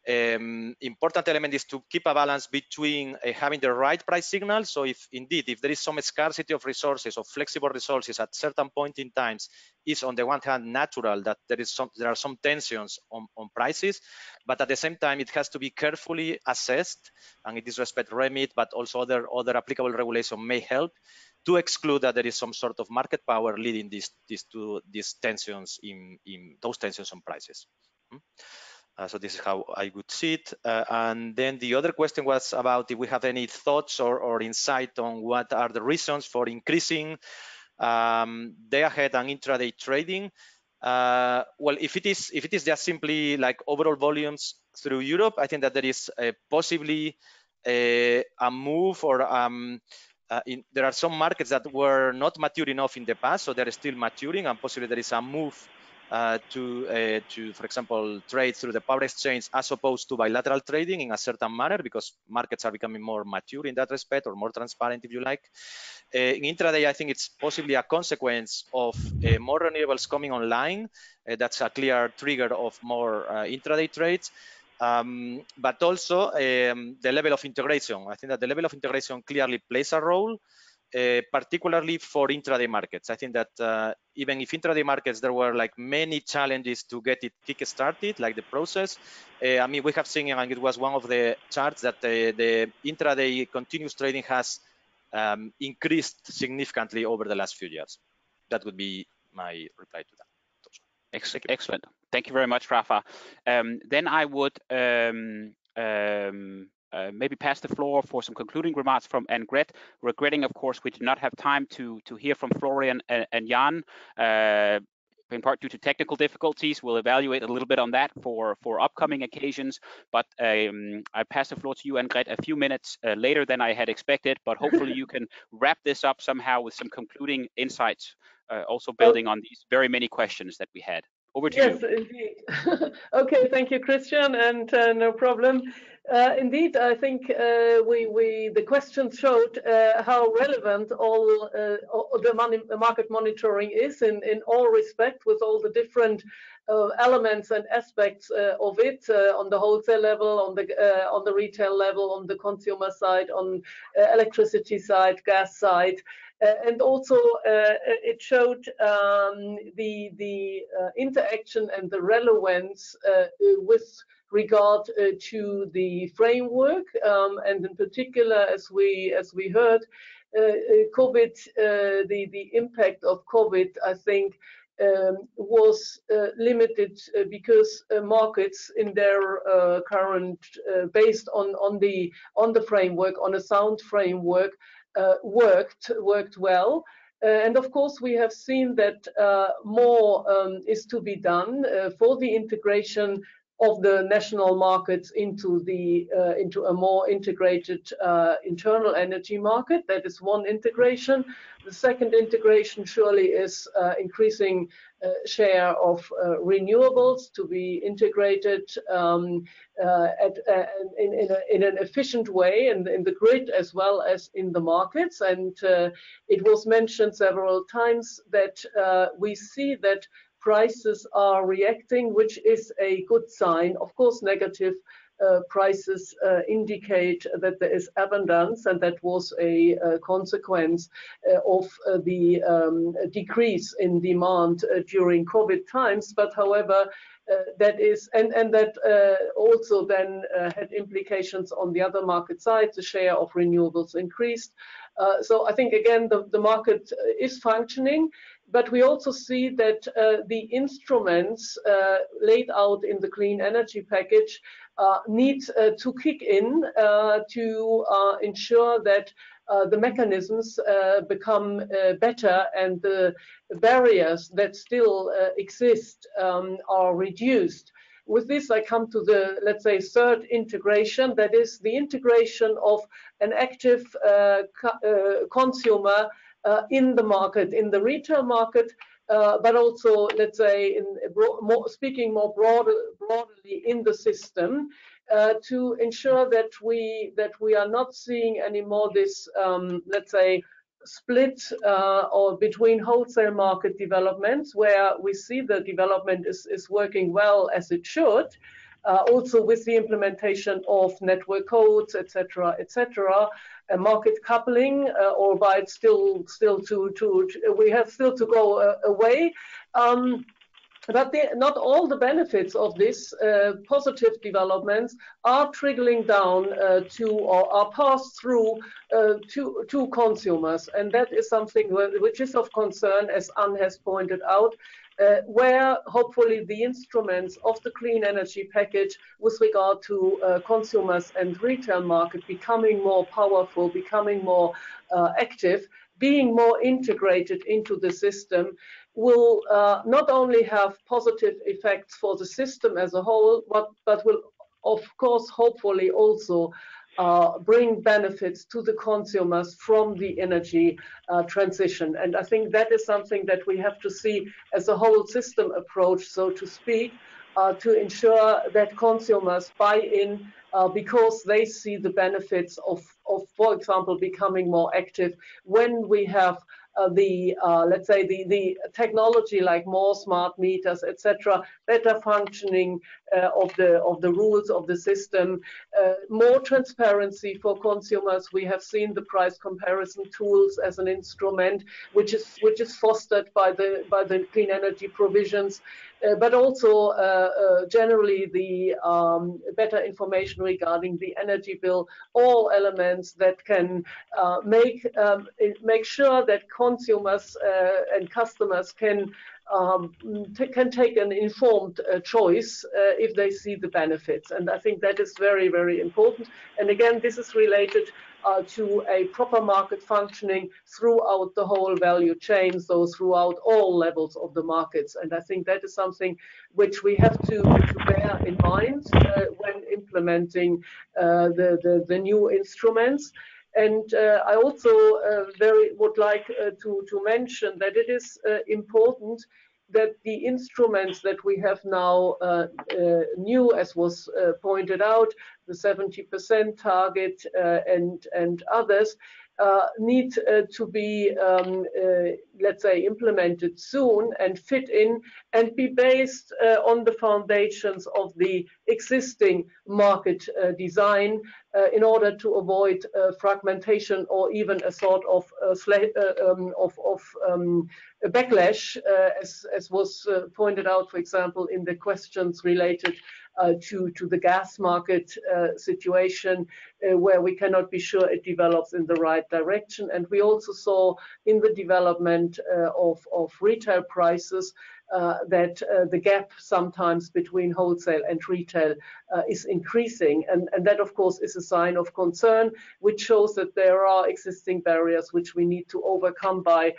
Speaker 4: um, important element is to keep a balance between uh, having the right price signal. So if indeed, if there is some scarcity of resources or flexible resources at certain point in times, is on the one hand natural that there is some there are some tensions on, on prices, but at the same time it has to be carefully assessed, and in this respect, REMIT, but also other other applicable regulation may help to exclude that there is some sort of market power leading these these to these tensions in in those tensions on prices. Hmm? Uh, so this is how I would see it. Uh, and then the other question was about if we have any thoughts or, or insight on what are the reasons for increasing um, day ahead and intraday trading. Uh, well, if it is if it is just simply like overall volumes through Europe, I think that there is possibly a, a, move or um, uh, in, there are some markets that were not mature enough in the past, so they're still maturing, and possibly there is a move uh, to, uh, to, for example, trade through the power exchange as opposed to bilateral trading in a certain manner because markets are becoming more mature in that respect or more transparent, if you like. Uh, in intraday, I think it's possibly a consequence of uh, more renewables coming online. Uh, that's a clear trigger of more intraday trades. Um, but also um, the level of integration. I think that the level of integration clearly plays a role. Uh, particularly for intraday markets. I think that uh, even if intraday markets, there were like many challenges to get it kick-started, like the process. Uh, I mean, we have seen, and it was one of the charts that the, the intraday continuous trading has um, increased significantly over the last few years. That would be my reply to that.
Speaker 2: Excellent. Thank you very much, Rafa. Um, then I would um, um, uh, maybe pass the floor for some concluding remarks from Annegret, regretting, of course, we did not have time to, to hear from Florian and, and Jan. Uh, in part due to technical difficulties. We'll evaluate a little bit on that for, for upcoming occasions. But um, I pass the floor to you, Annegret, a few minutes uh, later than I had expected. But hopefully [laughs] you can wrap this up somehow with some concluding insights, uh, also building on these very many questions that we had. Over to
Speaker 9: yes,
Speaker 2: you.
Speaker 9: Yes, indeed. [laughs] okay, thank you, Christian, and uh, no problem. Uh, indeed, I think uh, we, we the question showed uh, how relevant all, uh, all the money, market monitoring is in, in all respect with all the different uh, elements and aspects uh, of it on the wholesale level, on the on the retail level, on the consumer side, on electricity side, gas side. And also, it showed um, the the interaction and the relevance with regard uh, to the framework, um, and in particular, as we as we heard, uh, uh, COVID, the the impact of COVID, I think. Um, was uh, limited uh, because uh, markets in their current based on on the on the framework on a sound framework Uh, worked worked well. Uh, and of course we have seen that uh, more um, is to be done for the integration of the national markets into the uh, into a more integrated uh, internal energy market. That is one integration. The second integration surely is uh, increasing uh, share of uh, renewables to be integrated um, uh, at, in, in, a, in, an efficient way and in the grid as well as in the markets. And it was mentioned several times that we see that prices are reacting, which is a good sign. Of course, negative uh, prices uh, indicate that there is abundance, and that was a, a consequence uh, of uh, the um, decrease in demand uh, during COVID times. But however, that is and and that also then had implications on the other market side. The share of renewables increased. so I think again the, the market is functioning but we also see that uh, the instruments uh, laid out in the clean energy package uh, need to kick in to ensure that uh, the mechanisms uh, become uh, better and the barriers that still exist um, are reduced. With this, I come to the, let's say, third integration, that is the integration of an active co consumer in the market, in the retail market, uh, but also, let's say, in more, speaking more broad, broadly in the system, uh, to ensure that we that we are not seeing anymore this, um, let's say, split uh, or between wholesale market developments, where we see the development is, is working well as it should, uh, also with the implementation of network codes, etc., etc., market coupling, uh, albeit still still to, to, we have still to go uh, away. Um, but the, not all the benefits of this uh, positive developments are trickling down uh, to or are passed through uh, to, to consumers. And that is something which is of concern, as Anne has pointed out, uh, where hopefully the instruments of the clean energy package with regard to uh, consumers and retail market becoming more powerful, becoming more uh, active, being more integrated into the system will uh, not only have positive effects for the system as a whole, but, but will of course hopefully also uh, bring benefits to the consumers from the energy uh, transition. And I think that is something that we have to see as a whole system approach, so to speak, uh, to ensure that consumers buy in uh, because they see the benefits of, of, for example, becoming more active when we have uh, the uh, let's say the the technology like more smart meters etc better functioning uh, of the of the rules of the system uh, more transparency for consumers. We have seen the price comparison tools as an instrument which is which is fostered by the by the clean energy provisions but also uh, generally the um, better information regarding the energy bill all elements that can make um, make sure that consumers uh, and customers can um, can take an informed uh, choice uh, if they see the benefits. And I think that is very, very important. And again, this is related uh, to a proper market functioning throughout the whole value chain, so throughout all levels of the markets. And I think that is something which we have to, to bear in mind uh, when implementing uh, the, the, the new instruments. And uh, I also uh, very would like uh, to, to mention that it is important that the instruments that we have now uh, uh, new, as was uh, pointed out, the 70% target and, and others, uh, need uh, to be, um, uh, let's say, implemented soon and fit in and be based on the foundations of the existing market design in order to avoid fragmentation or even a sort of, um, of, of um, backlash, as, as was pointed out, for example, in the questions related uh, to, to the gas market uh, situation uh, where we cannot be sure it develops in the right direction. And we also saw in the development of, of retail prices uh, that uh, the gap sometimes between wholesale and retail uh, is increasing. And, and that, of course, is a sign of concern, which shows that there are existing barriers which we need to overcome by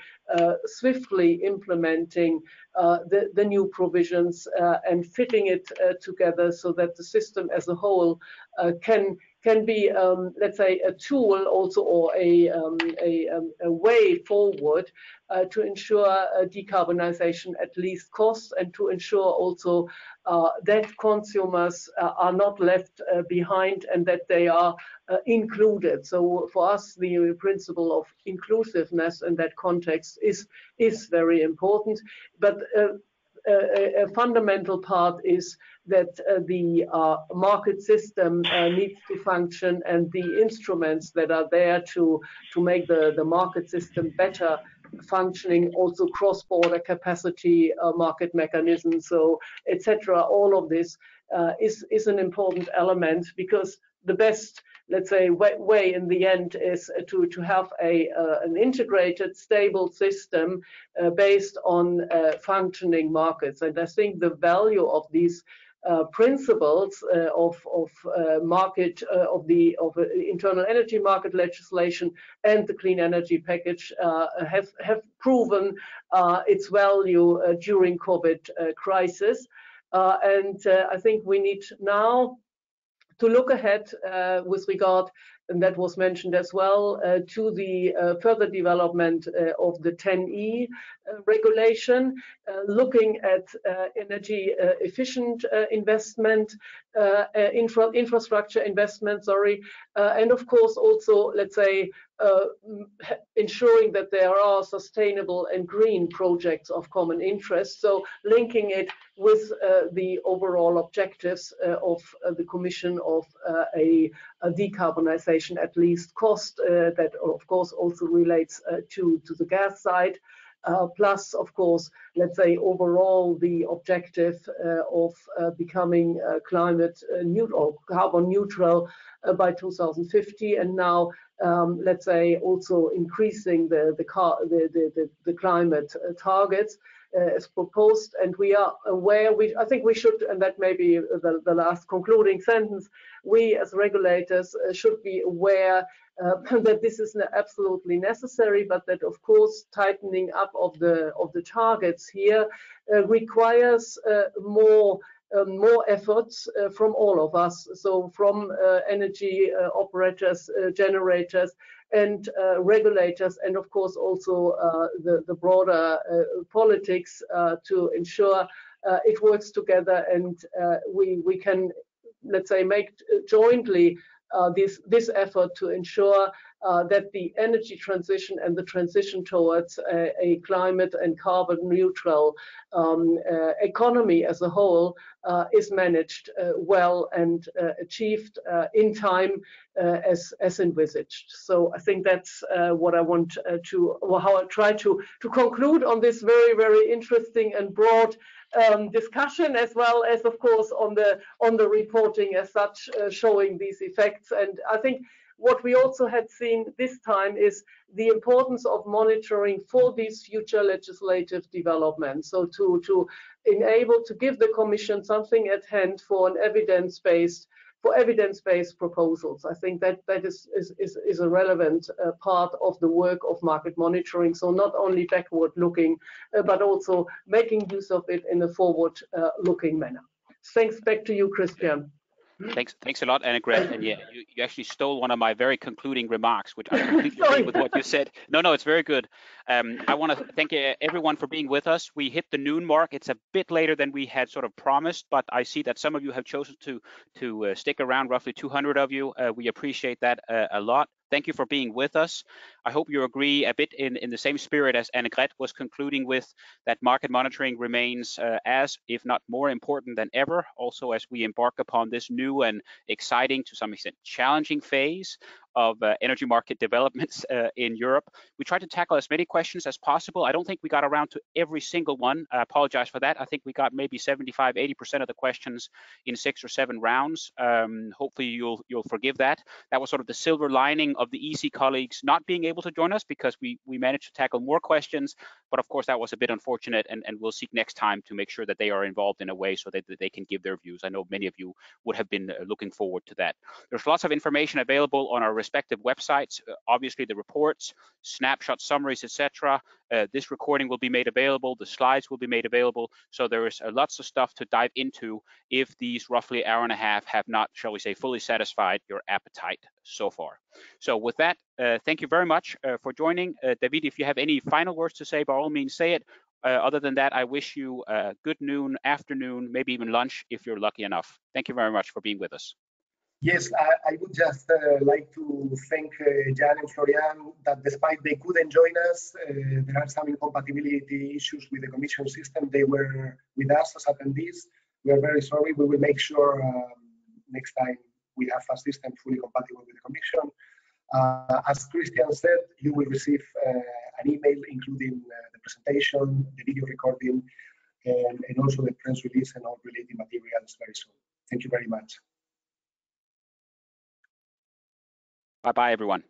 Speaker 9: swiftly implementing the, the new provisions and fitting it together so that the system as a whole can can be, um, let's say, a tool also or a, um, a, um, a, way forward uh, to ensure uh, decarbonization at least cost and to ensure also uh, that consumers uh, are not left uh, behind and that they are included. So for us, the principle of inclusiveness in that context is, is very important. But a, a, fundamental part is that uh, the uh, market system uh, needs to function and the instruments that are there to, to make the, the market system better functioning, also cross-border capacity uh, market mechanisms, so etc. All of this uh, is, is an important element because the best let's say way, in the end is to to have a uh, an integrated stable system uh, based on uh, functioning markets and i think the value of these uh, principles uh, of, of uh, market uh, of the of uh, internal energy market legislation and the clean energy package uh, have have proven its value during COVID crisis. and I think we need now to look ahead uh, with regard, and that was mentioned as well, uh, to the uh, further development uh, of the TEN-E uh, regulation, uh, looking at energy efficient investment, infra infrastructure investment, sorry, and of course also, let's say, ensuring that there are sustainable and green projects of common interest. So linking it with uh, the overall objectives uh, of uh, the Commission of uh, a, a, decarbonization at least cost uh, that of course also relates to, to the gas side. Uh, plus, of course, let's say overall the objective uh, of uh, becoming climate neutral, carbon neutral by 2050, and now um, let's say also increasing the the, car, the, the, the, climate targets uh, as proposed. And we are aware we i think we should and that may be the, the last concluding sentence we as regulators uh, should be aware uh, [laughs] that this is absolutely necessary, but that of course tightening up of the of the targets here uh, requires uh, more um, more efforts uh, from all of us. So from uh, energy uh, operators, generators, and regulators, and of course also the the broader politics to ensure it works together and we we can let's say make jointly uh, this, this effort to ensure uh, that the energy transition and the transition towards a, a climate and carbon neutral um, uh, economy as a whole uh, is managed uh, well and achieved in time as, as envisaged. So I think that's what I want to, or how I try to, to conclude on this very, very interesting and broad um, discussion as well as of course on the on the reporting as such uh, showing these effects and I think what we also had seen this time is the importance of monitoring for these future legislative developments. So to, to enable to give the Commission something at hand for an evidence-based for evidence-based proposals. I think that that is is is, is a relevant uh, part of the work of market monitoring. So not only backward-looking, uh, but also making use of it in a forward-looking uh, manner. Thanks back to you, Christian.
Speaker 2: Thanks, thanks a lot, Annegret. And yeah, you, you actually stole one of my very concluding remarks, which I completely agree with what you said. No, no, it's very good. Um, I want to thank uh, everyone for being with us. We hit the noon mark. It's a bit later than we had sort of promised, but I see that some of you have chosen to to uh, stick around. Roughly 200 of you. Uh, we appreciate that uh, a lot. Thank you for being with us. I hope you agree a bit in, in the same spirit as Annegret was concluding with that market monitoring remains uh, as, if not more important than ever, also as we embark upon this new and exciting, to some extent challenging phase of uh, energy market developments uh, in Europe. We tried to tackle as many questions as possible. I don't think we got around to every single one. I apologize for that. I think we got maybe 75, 80% of the questions in six or seven rounds. Um, hopefully you'll you'll forgive that. That was sort of the silver lining of the EC colleagues not being able to join us because we we managed to tackle more questions. But of course that was a bit unfortunate, and, and we'll seek next time to make sure that they are involved in a way so that, that they can give their views. I know many of you would have been uh, looking forward to that. There's lots of information available on our respective websites. Uh, obviously, the reports, snapshot summaries, etc. Uh, this recording will be made available. The slides will be made available. So there is uh, lots of stuff to dive into if these roughly hour and a half have not, shall we say, fully satisfied your appetite so far. So with that, uh, thank you very much uh, for joining. Uh, David, if you have any final words to say, by all means, say it. other than that, I wish you a good noon, afternoon, maybe even lunch if you're lucky enough. Thank you very much for being with us.
Speaker 1: Yes, I, I would just uh, like to thank uh, Jan and Florian that despite they couldn't join us, uh, there are some incompatibility issues with the commission system. They were with us as attendees. We are very sorry. We will make sure um, next time we have a system fully compatible with the Commission. Uh, as Christian said, you will receive uh, an email including uh, the presentation, the video recording, and, and also the press release and all related materials very soon. Thank you very much.
Speaker 2: Bye bye, everyone.